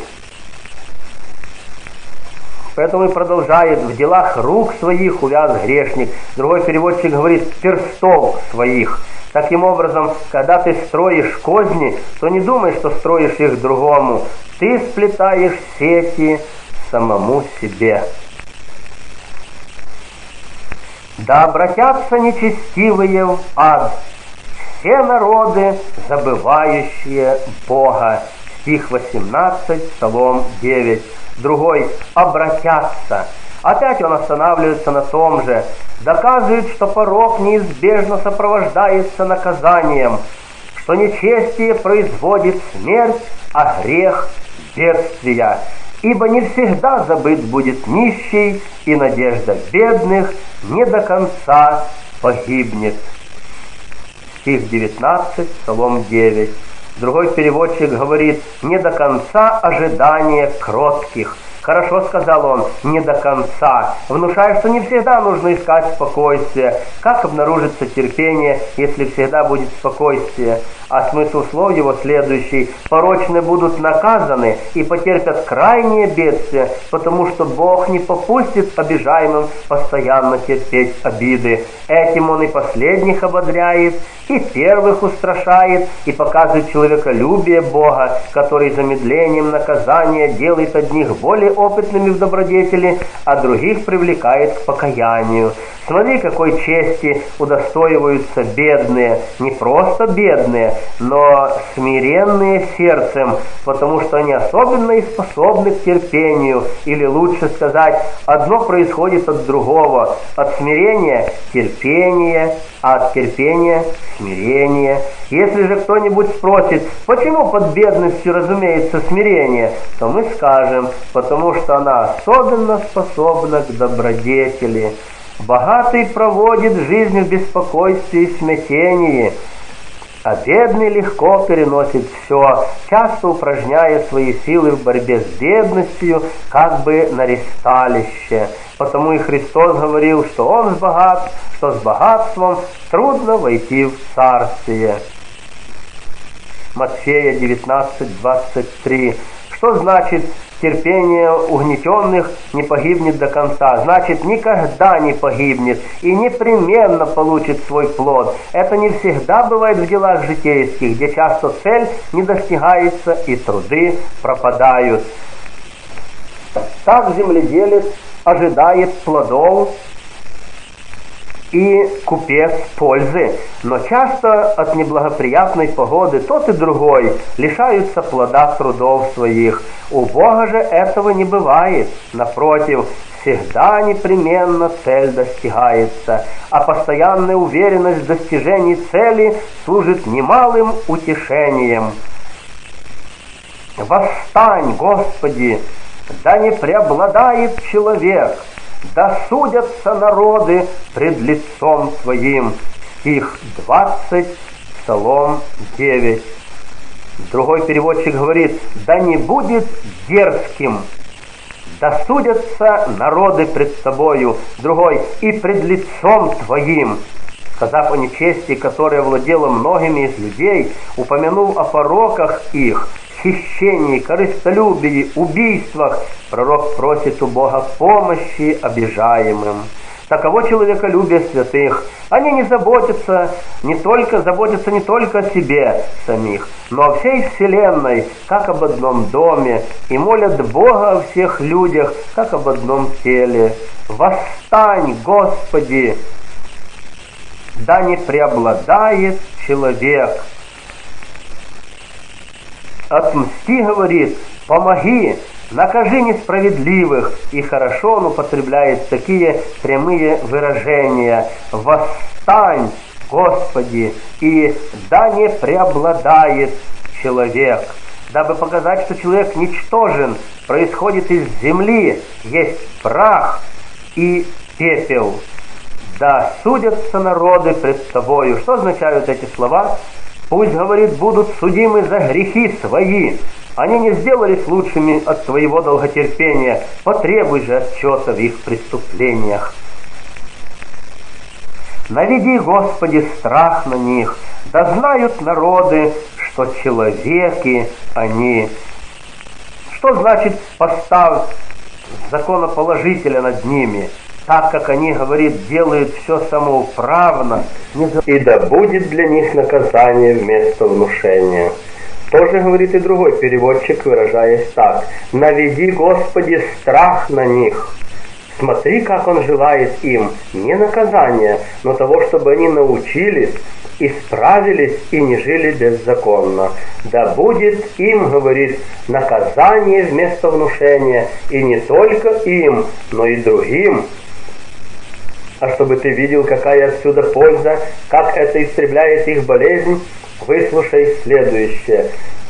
Поэтому и продолжает, в делах рук своих увяз грешник. Другой переводчик говорит, перстов своих. Таким образом, когда ты строишь козни, то не думай, что строишь их другому. Ты сплетаешь сети самому себе. Да обратятся нечестивые в ад, все народы, забывающие Бога. Стих 18, Псалом 9. Другой обратятся. Опять он останавливается на том же, доказывает, что порог неизбежно сопровождается наказанием, что нечестие производит смерть, а грех – бедствия. Ибо не всегда забыт будет нищий, и надежда бедных не до конца погибнет. Стих 19, Псалом 9. Другой переводчик говорит, не до конца ожидания кротких – Хорошо, сказал он, не до конца, внушая, что не всегда нужно искать спокойствие. Как обнаружится терпение, если всегда будет спокойствие? А смысл слов его следующий. Порочные будут наказаны и потерпят крайнее бедствие, потому что Бог не попустит обижаемым постоянно терпеть обиды. Этим он и последних ободряет, и первых устрашает, и показывает человеколюбие Бога, который замедлением наказания делает одних более опытными в добродетели, а других привлекает к покаянию. Смотри, какой чести удостоиваются бедные, не просто бедные, но смиренные сердцем, потому что они особенно и способны к терпению, или лучше сказать, одно происходит от другого, от смирения – терпение, а от терпения – смирение. Если же кто-нибудь спросит, почему под бедностью разумеется смирение, то мы скажем, потому что она особенно способна к добродетели. Богатый проводит жизнь в беспокойстве и смятении, а бедный легко переносит все, часто упражняя свои силы в борьбе с бедностью, как бы на ресталище. Потому и Христос говорил, что Он богат, что с богатством трудно войти в Царствие. Матфея 19:23. Что значит терпение угнетенных не погибнет до конца. Значит, никогда не погибнет и непременно получит свой плод. Это не всегда бывает в делах житейских, где часто цель не достигается и труды пропадают. Так земледелец ожидает плодов и купец пользы, но часто от неблагоприятной погоды тот и другой лишаются плода трудов своих. У Бога же этого не бывает. Напротив, всегда непременно цель достигается, а постоянная уверенность в достижении цели служит немалым утешением. «Восстань, Господи! Да не преобладает человек!» Да судятся народы пред лицом Твоим. Стих 20, Псалом 9. Другой переводчик говорит, да не будет дерзким, да судятся народы пред тобою. Другой, и пред лицом Твоим. Сказав о нечести, которая владела многими из людей, упомянул о пороках их – хищении, корыстолюбии, убийствах, пророк просит у Бога помощи обижаемым. Таково человеколюбие святых. Они не заботятся не только, заботятся не только о себе самих, но о всей вселенной, как об одном доме, и молят Бога о всех людях, как об одном теле. Восстань, Господи! Да не преобладает человек, отмсти, говорит, помоги, накажи несправедливых. И хорошо он употребляет такие прямые выражения. Восстань, Господи, и да не преобладает человек. Дабы показать, что человек ничтожен, происходит из земли, есть прах и пепел. Да судятся народы пред тобою. Что означают эти слова? Пусть, говорит, будут судимы за грехи свои. Они не сделались лучшими от твоего долготерпения. Потребуй же отчета в их преступлениях. Наведи, Господи, страх на них, да знают народы, что человеки они. Что значит поставь законоположителя над ними? Так как они, говорит, делают все самоуправно, и да будет для них наказание вместо внушения. Тоже говорит и другой переводчик, выражаясь так. «Наведи, Господи, страх на них». Смотри, как он желает им не наказания, но того, чтобы они научились, исправились и не жили беззаконно. Да будет им, говорит, наказание вместо внушения, и не только им, но и другим. А чтобы ты видел, какая отсюда польза, как это истребляет их болезнь, выслушай следующее.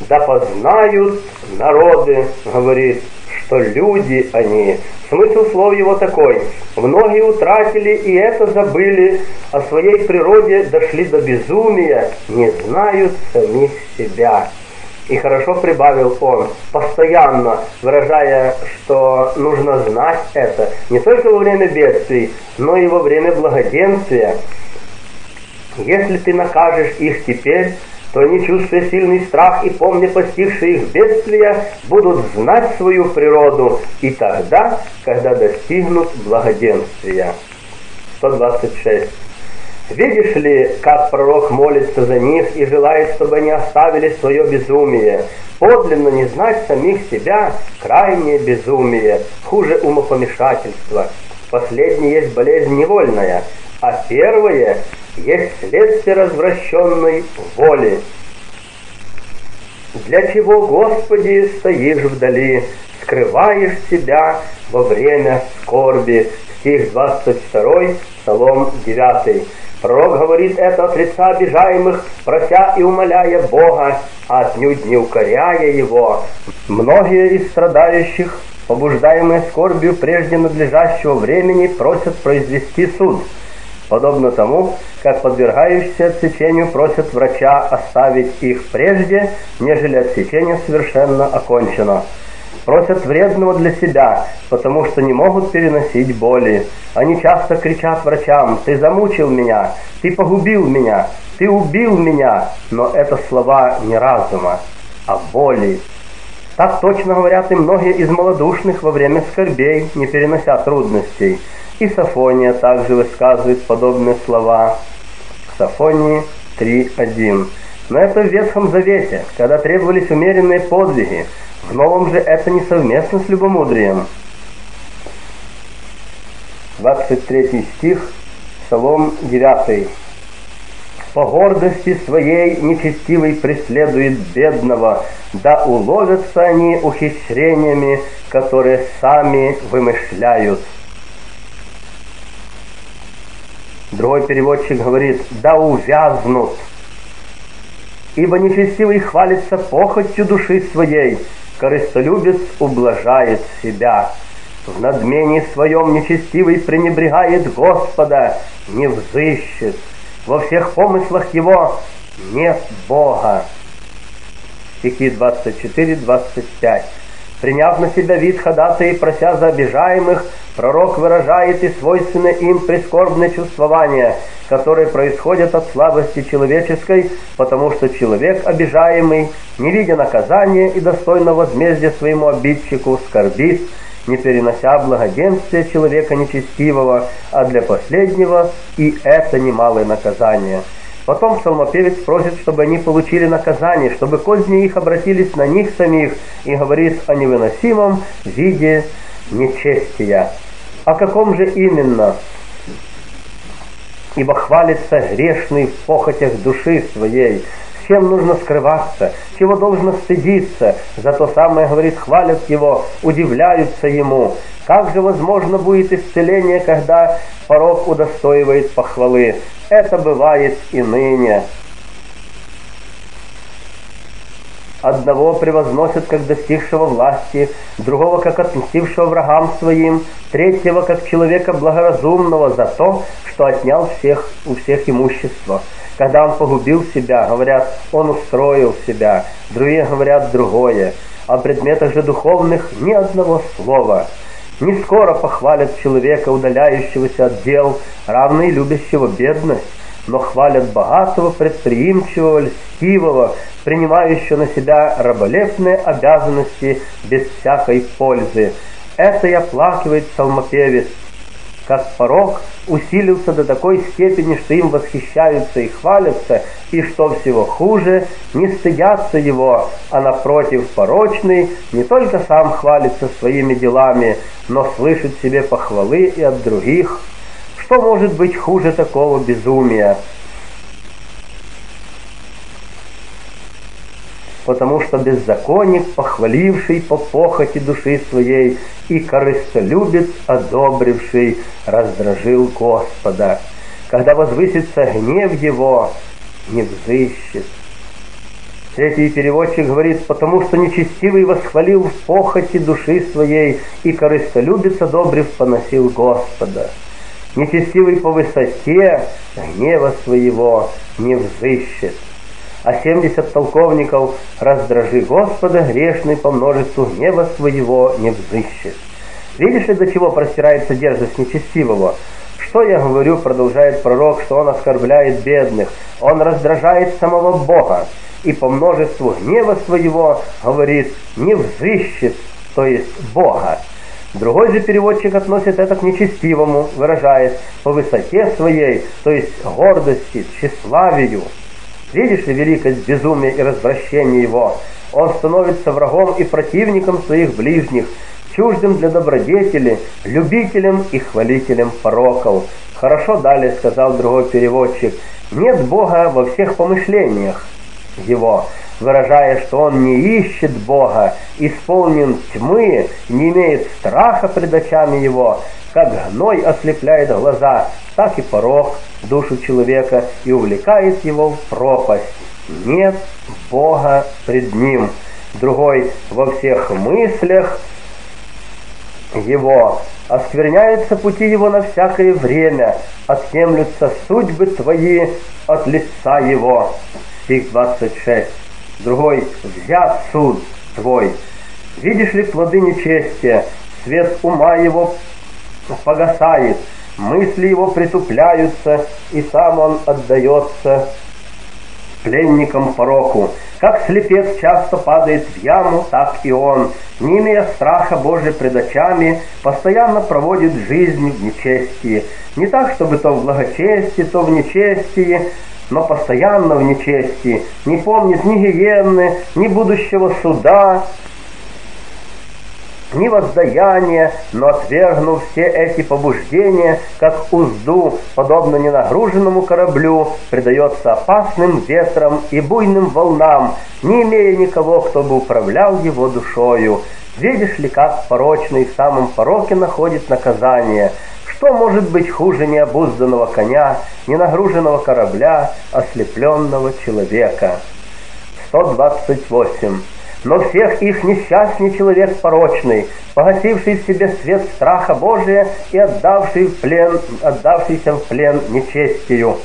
Да познают народы, говорит, что люди они. Смысл слов его такой. Многие утратили и это забыли, о своей природе дошли до безумия, не знают самих себя. И хорошо прибавил он, постоянно выражая, что нужно знать это не только во время бедствий, но и во время благоденствия. Если ты накажешь их теперь, то они, чувствуя сильный страх и помня постигшие их бедствия, будут знать свою природу и тогда, когда достигнут благоденствия. 126. Видишь ли, как пророк молится за них и желает, чтобы они оставили свое безумие? Подлинно не знать самих себя – крайнее безумие, хуже умопомешательства. Последнее есть болезнь невольная, а первое есть следствие развращенной воли. Для чего, Господи, стоишь вдали, скрываешь себя во время скорби? Стих 22, Псалом 9. Пророк говорит это от лица обижаемых, прося и умоляя Бога, а отнюдь не укоряя Его. Многие из страдающих, побуждаемые скорбью прежде надлежащего времени, просят произвести суд – подобно тому, как подвергающиеся отсечению просят врача оставить их прежде, нежели отсечение совершенно окончено. Просят вредного для себя, потому что не могут переносить боли. Они часто кричат врачам «Ты замучил меня! Ты погубил меня! Ты убил меня!» Но это слова не разума, а боли. Так точно говорят и многие из малодушных во время скорбей, не перенося трудностей. И Сафония также высказывает подобные слова. Сафонии 3.1. Но это в Ветхом Завете, когда требовались умеренные подвиги. В Новом же это не совместно с любомудрием. 23 стих, Псалом 9. По гордости своей нечестивый преследует бедного, да уловятся они ухищрениями, которые сами вымышляют. Другой переводчик говорит, да увязнут. Ибо нечестивый хвалится похотью души своей, корыстолюбец ублажает себя. В надмении своем нечестивый пренебрегает Господа, не взыщет. Во всех помыслах его нет Бога. Стихи 24-25. Приняв на себя вид ходатай и прося за обижаемых, пророк выражает и свойственное им прискорбное чувствование, которое происходит от слабости человеческой, потому что человек, обижаемый, не видя наказания и достойного возмездия своему обидчику, скорбит, не перенося благоденствия человека нечестивого, а для последнего и это немалое наказание – Потом псалмопевец просит, чтобы они получили наказание, чтобы козни их обратились на них самих и говорит о невыносимом виде нечестия. О каком же именно? Ибо хвалится грешный в похотях души своей. Чем нужно скрываться? Чего должно стыдиться? За то самое, говорит, хвалят его, удивляются ему. Как же возможно будет исцеление, когда порог удостоивает похвалы? Это бывает и ныне. Одного превозносят как достигшего власти, другого как отмстившего врагам своим, третьего как человека благоразумного за то, что отнял всех, у всех имущество. Когда он погубил себя, говорят, он устроил себя, другие говорят другое. О предметах же духовных ни одного слова – не скоро похвалят человека, удаляющегося от дел, равно и любящего бедность, но хвалят богатого, предприимчивого, льстивого, принимающего на себя раболепные обязанности без всякой пользы. Это и оплакивает псалмопевец. Как порог усилился до такой степени, что им восхищаются и хвалятся, и что всего хуже, не стыдятся его, а напротив порочный не только сам хвалится своими делами, но слышит себе похвалы и от других. Что может быть хуже такого безумия? Потому что беззаконник, похваливший по похоти души своей, и корыстолюбец, одобривший, раздражил Господа. Когда возвысится гнев его, не взыщет. Третий переводчик говорит, потому что нечестивый восхвалил в похоти души своей, и корыстолюбец, одобрив, поносил Господа. Нечестивый по высоте гнева своего не взыщет а семьдесят полковников раздражи Господа, грешный по множеству гнева своего не взыщет. Видишь ли, до чего простирается дерзость нечестивого? Что я говорю, продолжает пророк, что он оскорбляет бедных, он раздражает самого Бога, и по множеству гнева своего, говорит, не взыщет, то есть Бога. Другой же переводчик относит это к нечестивому, выражает по высоте своей, то есть гордости, тщеславию. Видишь ли великость безумия и развращения его? Он становится врагом и противником своих ближних, чуждым для добродетели, любителем и хвалителем пороков. Хорошо далее, сказал другой переводчик, нет Бога во всех помышлениях его, выражая, что он не ищет Бога, исполнен тьмы, не имеет страха пред очами его, как гной ослепляет глаза, так и порог душу человека и увлекает его в пропасть. Нет Бога пред ним. Другой во всех мыслях его, оскверняются пути его на всякое время, отъемлются судьбы твои от лица его. Стих 26. Другой, взят суд твой. Видишь ли плоды нечестия, свет ума его погасает, мысли его притупляются, и сам он отдается пленникам пороку. Как слепец часто падает в яму, так и он, не имея страха Божия пред очами, постоянно проводит жизнь в нечестии. Не так, чтобы то в благочестии, то в нечестии, но постоянно в нечестии, не помнит ни гиенны, ни будущего суда, ни воздаяния, но отвергнув все эти побуждения, как узду, подобно ненагруженному кораблю, предается опасным ветрам и буйным волнам, не имея никого, кто бы управлял его душою. Видишь ли, как порочный в самом пороке находит наказание? Что может быть хуже необузданного коня, ненагруженного корабля, ослепленного человека? 128 но всех их несчастный человек порочный, погасивший в себе свет страха Божия и отдавший в плен, отдавшийся в плен нечестию.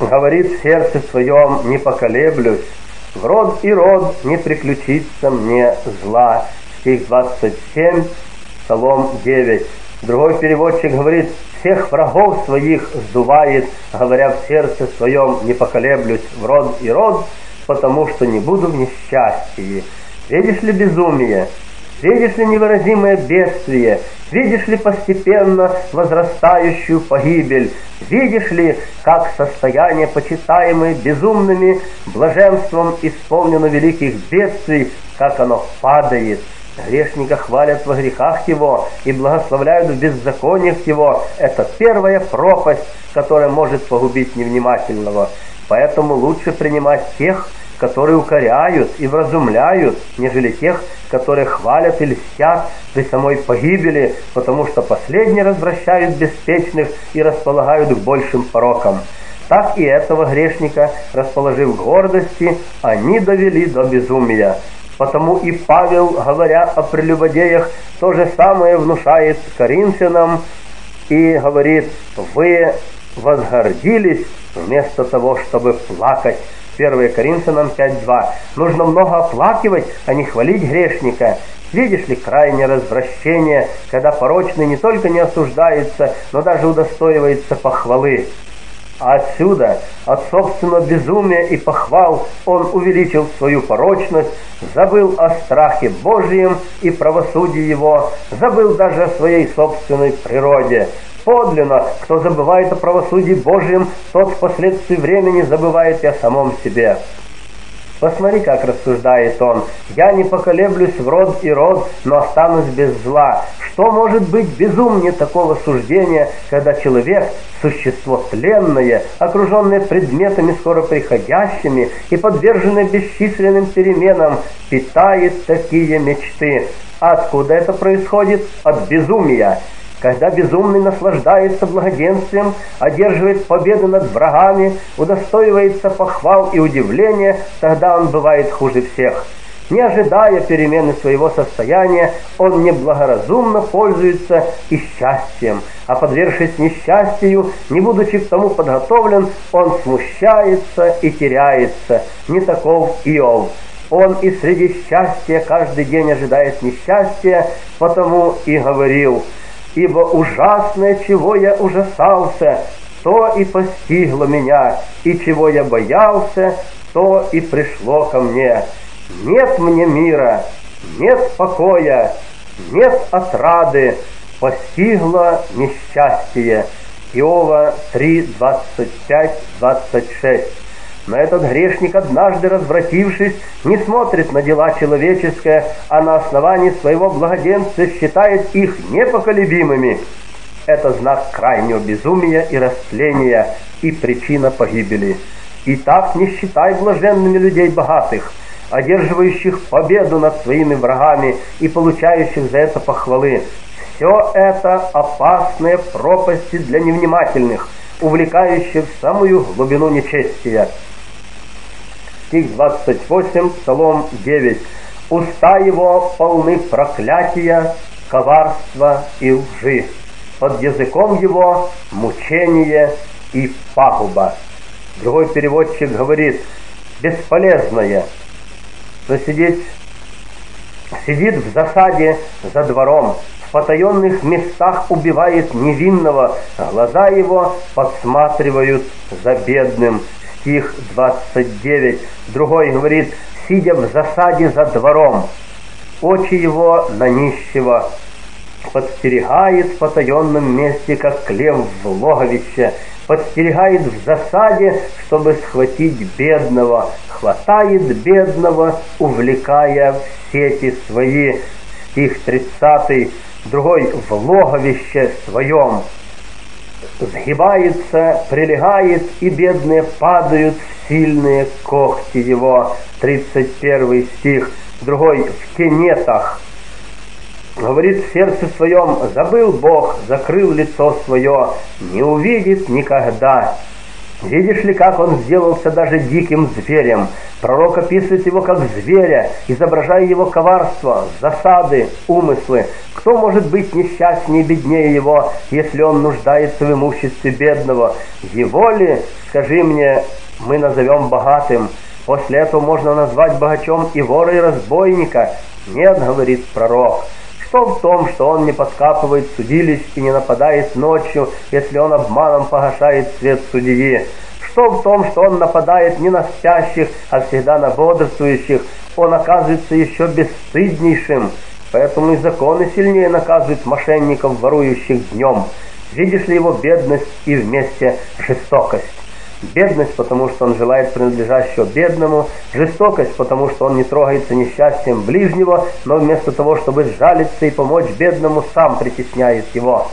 Говорит в сердце своем, не поколеблюсь, в род и род не приключится мне зла. Стих 27, Псалом 9. Другой переводчик говорит, всех врагов своих сдувает, говоря в сердце своем, не поколеблюсь, в род и род потому что не буду в несчастье. Видишь ли безумие? Видишь ли невыразимое бедствие? Видишь ли постепенно возрастающую погибель? Видишь ли, как состояние, почитаемое безумными блаженством, исполнено великих бедствий, как оно падает? Грешника хвалят во грехах его и благословляют в беззакониях его. Это первая пропасть, которая может погубить невнимательного. Поэтому лучше принимать тех, которые укоряют и вразумляют, нежели тех, которые хвалят и льстят при самой погибели, потому что последние развращают беспечных и располагают к большим порокам. Так и этого грешника, расположив гордости, они довели до безумия. Потому и Павел, говоря о прелюбодеях, то же самое внушает Коринфянам и говорит, вы возгордились вместо того, чтобы плакать. 1 Коринфянам 5.2. Нужно много оплакивать, а не хвалить грешника. Видишь ли крайнее развращение, когда порочный не только не осуждается, но даже удостоивается похвалы. А отсюда, от собственного безумия и похвал, он увеличил свою порочность, забыл о страхе Божьем и правосудии его, забыл даже о своей собственной природе. Подлинно, кто забывает о правосудии Божьем, тот впоследствии времени забывает и о самом себе. Посмотри, как рассуждает он. «Я не поколеблюсь в род и род, но останусь без зла». Что может быть безумнее такого суждения, когда человек – существо тленное, окруженное предметами скоро приходящими и подверженное бесчисленным переменам, питает такие мечты? Откуда это происходит? От безумия когда безумный наслаждается благоденствием, одерживает победу над врагами, удостоивается похвал и удивления, тогда он бывает хуже всех. Не ожидая перемены своего состояния, он неблагоразумно пользуется и счастьем, а подвергшись несчастью, не будучи к тому подготовлен, он смущается и теряется. Не таков Иов. Он и среди счастья каждый день ожидает несчастья, потому и говорил – ибо ужасное, чего я ужасался, то и постигло меня, и чего я боялся, то и пришло ко мне. Нет мне мира, нет покоя, нет отрады, постигло несчастье. Иова 3, 25, 26. Но этот грешник, однажды развратившись, не смотрит на дела человеческие, а на основании своего благоденствия считает их непоколебимыми. Это знак крайнего безумия и растления и причина погибели. И так не считай блаженными людей богатых, одерживающих победу над своими врагами и получающих за это похвалы. Все это опасные пропасти для невнимательных, увлекающих в самую глубину нечестия стих 28, Псалом 9. «Уста его полны проклятия, коварства и лжи. Под языком его мучение и пагуба». Другой переводчик говорит «бесполезное». Но сидеть, сидит в засаде за двором, в потаенных местах убивает невинного, глаза его подсматривают за бедным, стих 29. Другой говорит, сидя в засаде за двором, очи его на нищего, подстерегает в потаенном месте, как лев в логовище, подстерегает в засаде, чтобы схватить бедного, хватает бедного, увлекая в сети свои. Стих 30, другой в логовище своем сгибается, прилегает, и бедные падают в сильные когти его. 31 стих, другой в тенетах. Говорит в сердце своем, забыл Бог, закрыл лицо свое, не увидит никогда. Видишь ли, как он сделался даже диким зверем? Пророк описывает его как зверя, изображая его коварство, засады, умыслы. Кто может быть несчастнее и беднее его, если он нуждается в имуществе бедного? Его ли, скажи мне, мы назовем богатым? После этого можно назвать богачом и вора, и разбойника? Нет, говорит пророк. Что в том, что он не подкапывает судилищ и не нападает ночью, если он обманом погашает свет судьи? Что в том, что он нападает не на спящих, а всегда на бодрствующих? Он оказывается еще бесстыднейшим. Поэтому и законы сильнее наказывают мошенников, ворующих днем. Видишь ли его бедность и вместе жестокость? Бедность, потому что он желает принадлежащего бедному, жестокость, потому что он не трогается несчастьем ближнего, но вместо того, чтобы сжалиться и помочь бедному, сам притесняет его.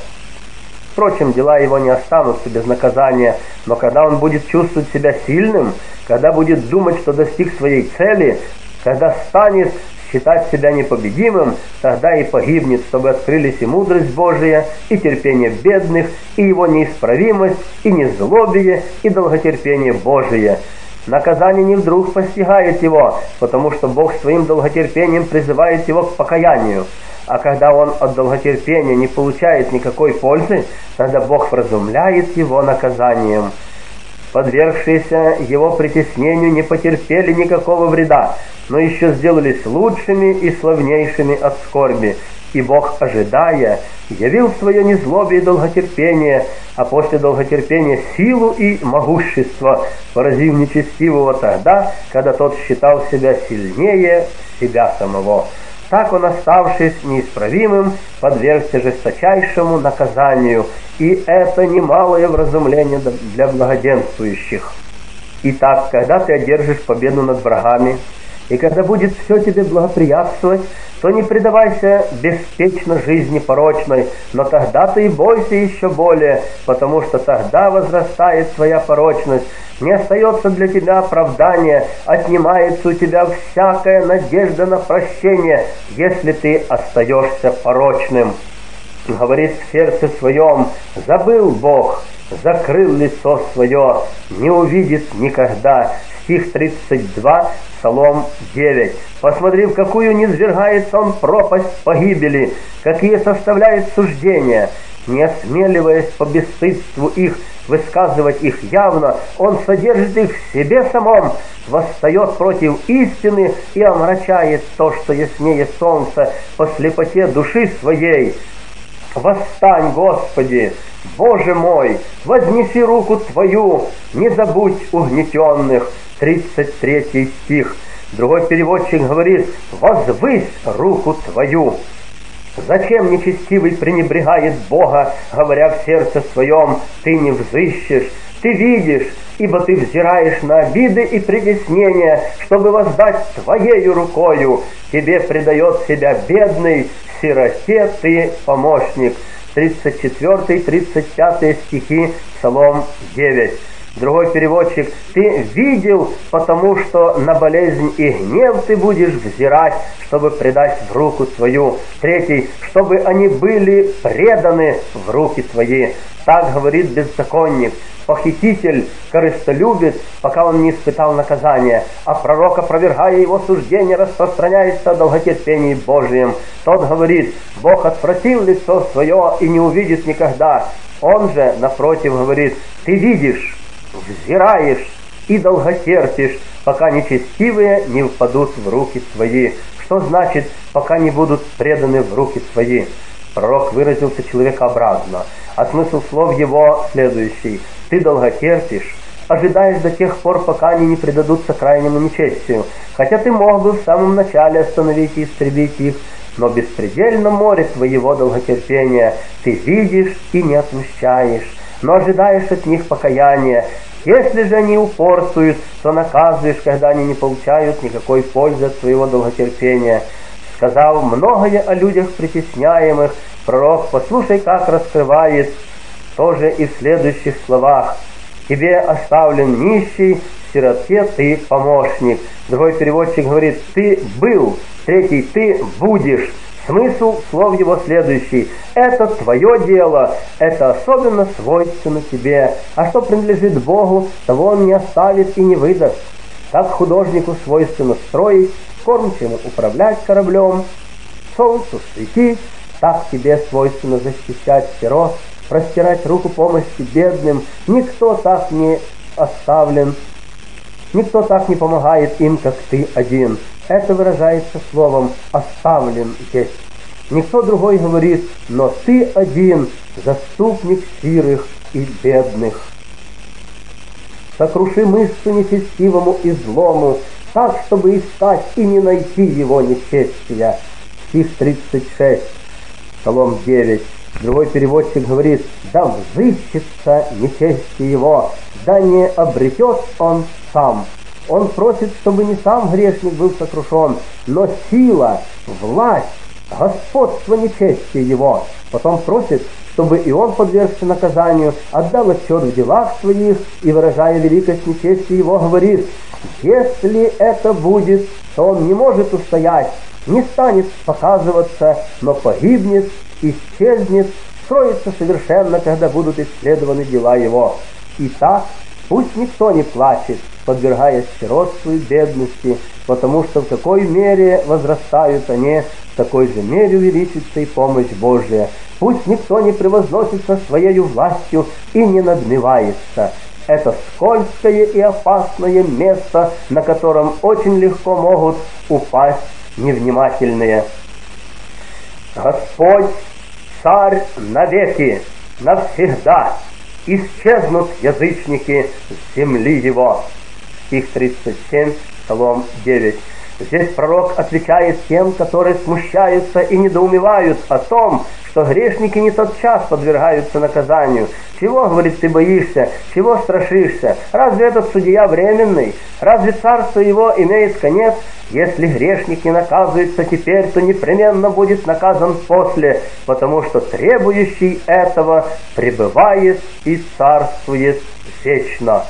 Впрочем, дела его не останутся без наказания, но когда он будет чувствовать себя сильным, когда будет думать, что достиг своей цели, когда станет считать себя непобедимым, тогда и погибнет, чтобы открылись и мудрость Божия, и терпение бедных, и его неисправимость, и незлобие, и долготерпение Божие. Наказание не вдруг постигает его, потому что Бог своим долготерпением призывает его к покаянию. А когда он от долготерпения не получает никакой пользы, тогда Бог вразумляет его наказанием подвергшиеся его притеснению, не потерпели никакого вреда, но еще сделались лучшими и славнейшими от скорби. И Бог, ожидая, явил свое незлобие и долготерпение, а после долготерпения силу и могущество, поразив нечестивого тогда, когда тот считал себя сильнее себя самого. Так он, оставшись неисправимым, подвергся жесточайшему наказанию, и это немалое вразумление для благоденствующих. Итак, когда ты одержишь победу над врагами, и когда будет все тебе благоприятствовать, то не предавайся беспечно жизни порочной, но тогда ты и бойся еще более, потому что тогда возрастает твоя порочность, не остается для тебя оправдания, отнимается у тебя всякая надежда на прощение, если ты остаешься порочным. Говорит в сердце своем, забыл Бог, закрыл лицо свое, не увидит никогда. Стих 32, Псалом 9. Посмотри, в какую низвергается он пропасть погибели, какие составляет суждения. Не осмеливаясь по бесстыдству их высказывать их явно, он содержит их в себе самом, восстает против истины и омрачает то, что яснее солнца по слепоте души своей. Восстань, Господи! Боже мой, вознеси руку Твою, не забудь угнетенных. 33 стих. Другой переводчик говорит, возвысь руку Твою. Зачем нечестивый пренебрегает Бога, говоря в сердце своем, ты не взыщешь, ты видишь, ибо ты взираешь на обиды и притеснения, чтобы воздать твоею рукою. Тебе предает себя бедный, сироте ты помощник. 34-35 стихи, Псалом 9. Другой переводчик, ты видел, потому что на болезнь и гнев ты будешь взирать, чтобы предать в руку твою. Третий, чтобы они были преданы в руки твои. Так говорит беззаконник. Похититель корыстолюбит, пока он не испытал наказания, а пророк, опровергая его суждение, распространяется о долготерпении Божьем. Тот говорит, Бог отвратил лицо свое и не увидит никогда. Он же, напротив, говорит, ты видишь, взираешь и долготерпишь, пока нечестивые не впадут в руки твои. Что значит, пока не будут преданы в руки твои? Пророк выразился человекообразно, а смысл слов его следующий. Ты долготерпишь, ожидаешь до тех пор, пока они не предадутся крайнему нечестию, хотя ты мог бы в самом начале остановить и истребить их, но беспредельно море твоего долготерпения ты видишь и не отмщаешь, но ожидаешь от них покаяния. Если же они упорствуют, то наказываешь, когда они не получают никакой пользы от своего долготерпения. Сказал многое о людях притесняемых, пророк, послушай, как раскрывает тоже и в следующих словах. Тебе оставлен нищий, сироте ты помощник. Другой переводчик говорит, ты был, третий, ты будешь. Смысл слов его следующий. Это твое дело, это особенно свойственно тебе. А что принадлежит Богу, того он не оставит и не выдаст. Так художнику свойственно строить, кормчему управлять кораблем, солнцу светить, так тебе свойственно защищать сирот, простирать руку помощи бедным. Никто так не оставлен, никто так не помогает им, как ты один. Это выражается словом «оставлен есть». Никто другой говорит, но ты один, заступник сирых и бедных. Сокруши мышцу нечестивому и злому, так, чтобы искать и не найти его нечестия. Стих 36, Псалом 9. Другой переводчик говорит, да взыщется нечестие его, да не обретет он сам. Он просит, чтобы не сам грешник был сокрушен, но сила, власть, господство нечестия его. Потом просит, чтобы и он подвергся наказанию, отдал отчет в делах своих и, выражая великость нечестия его, говорит, если это будет, то он не может устоять, не станет показываться, но погибнет, исчезнет, скроется совершенно, когда будут исследованы дела его. Итак, пусть никто не плачет, подвергаясь сиротству и бедности, потому что в какой мере возрастают они, в такой же мере увеличится и помощь Божия. Пусть никто не превозносится своей властью и не надмевается. Это скользкое и опасное место, на котором очень легко могут упасть невнимательные. Господь, царь навеки, навсегда, исчезнут язычники с земли его. Стих 37, Псалом 9. Здесь пророк отвечает тем, которые смущаются и недоумевают о том, что грешники не тот час подвергаются наказанию. Чего, говорит, ты боишься? Чего страшишься? Разве этот судья временный? Разве царство его имеет конец? Если грешник не наказывается теперь, то непременно будет наказан после, потому что требующий этого пребывает и царствует вечно.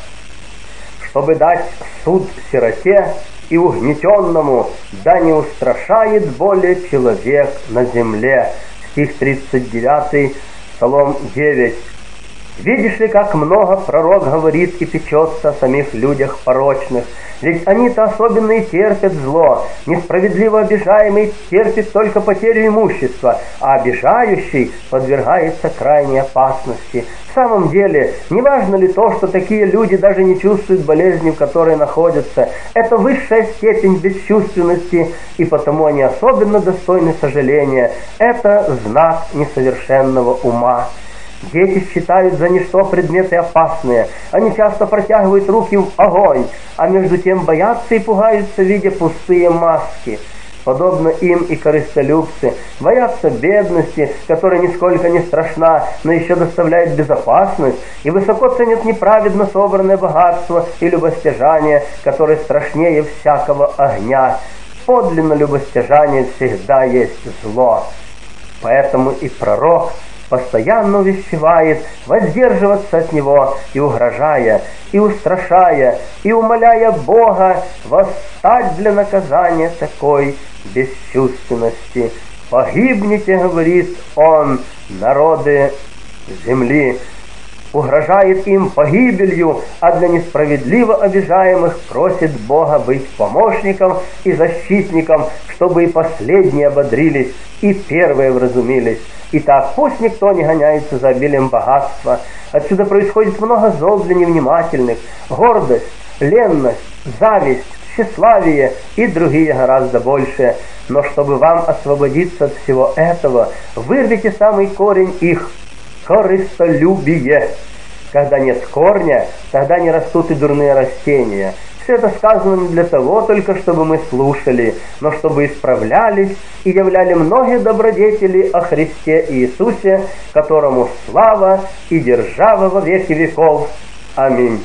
Чтобы дать суд сироте и угнетенному, да не устрашает более человек на земле стих 39, Псалом 9. Видишь ли, как много пророк говорит и печется о самих людях порочных, ведь они-то особенно и терпят зло. Несправедливо обижаемый терпит только потерю имущества, а обижающий подвергается крайней опасности. В самом деле, не важно ли то, что такие люди даже не чувствуют болезни, в которой находятся. Это высшая степень бесчувственности, и потому они особенно достойны сожаления. Это знак несовершенного ума. Дети считают за ничто предметы опасные. Они часто протягивают руки в огонь, а между тем боятся и пугаются, видя пустые маски. Подобно им и корыстолюбцы, боятся бедности, которая нисколько не страшна, но еще доставляет безопасность, и высоко ценят неправедно собранное богатство и любостяжание, которое страшнее всякого огня. Подлинно любостяжание всегда есть зло. Поэтому и пророк – постоянно увещевает воздерживаться от него и угрожая, и устрашая, и умоляя Бога восстать для наказания такой бесчувственности. «Погибните, — говорит он, — народы земли, угрожает им погибелью, а для несправедливо обижаемых просит Бога быть помощником и защитником, чтобы и последние ободрились, и первые вразумились. Итак, пусть никто не гоняется за обилием богатства. Отсюда происходит много зол для невнимательных, гордость, ленность, зависть, тщеславие и другие гораздо большие. Но чтобы вам освободиться от всего этого, вырвите самый корень их – корыстолюбие. Когда нет корня, тогда не растут и дурные растения. Все это сказано не для того только, чтобы мы слушали, но чтобы исправлялись и являли многие добродетели о Христе Иисусе, которому слава и держава во веки веков. Аминь.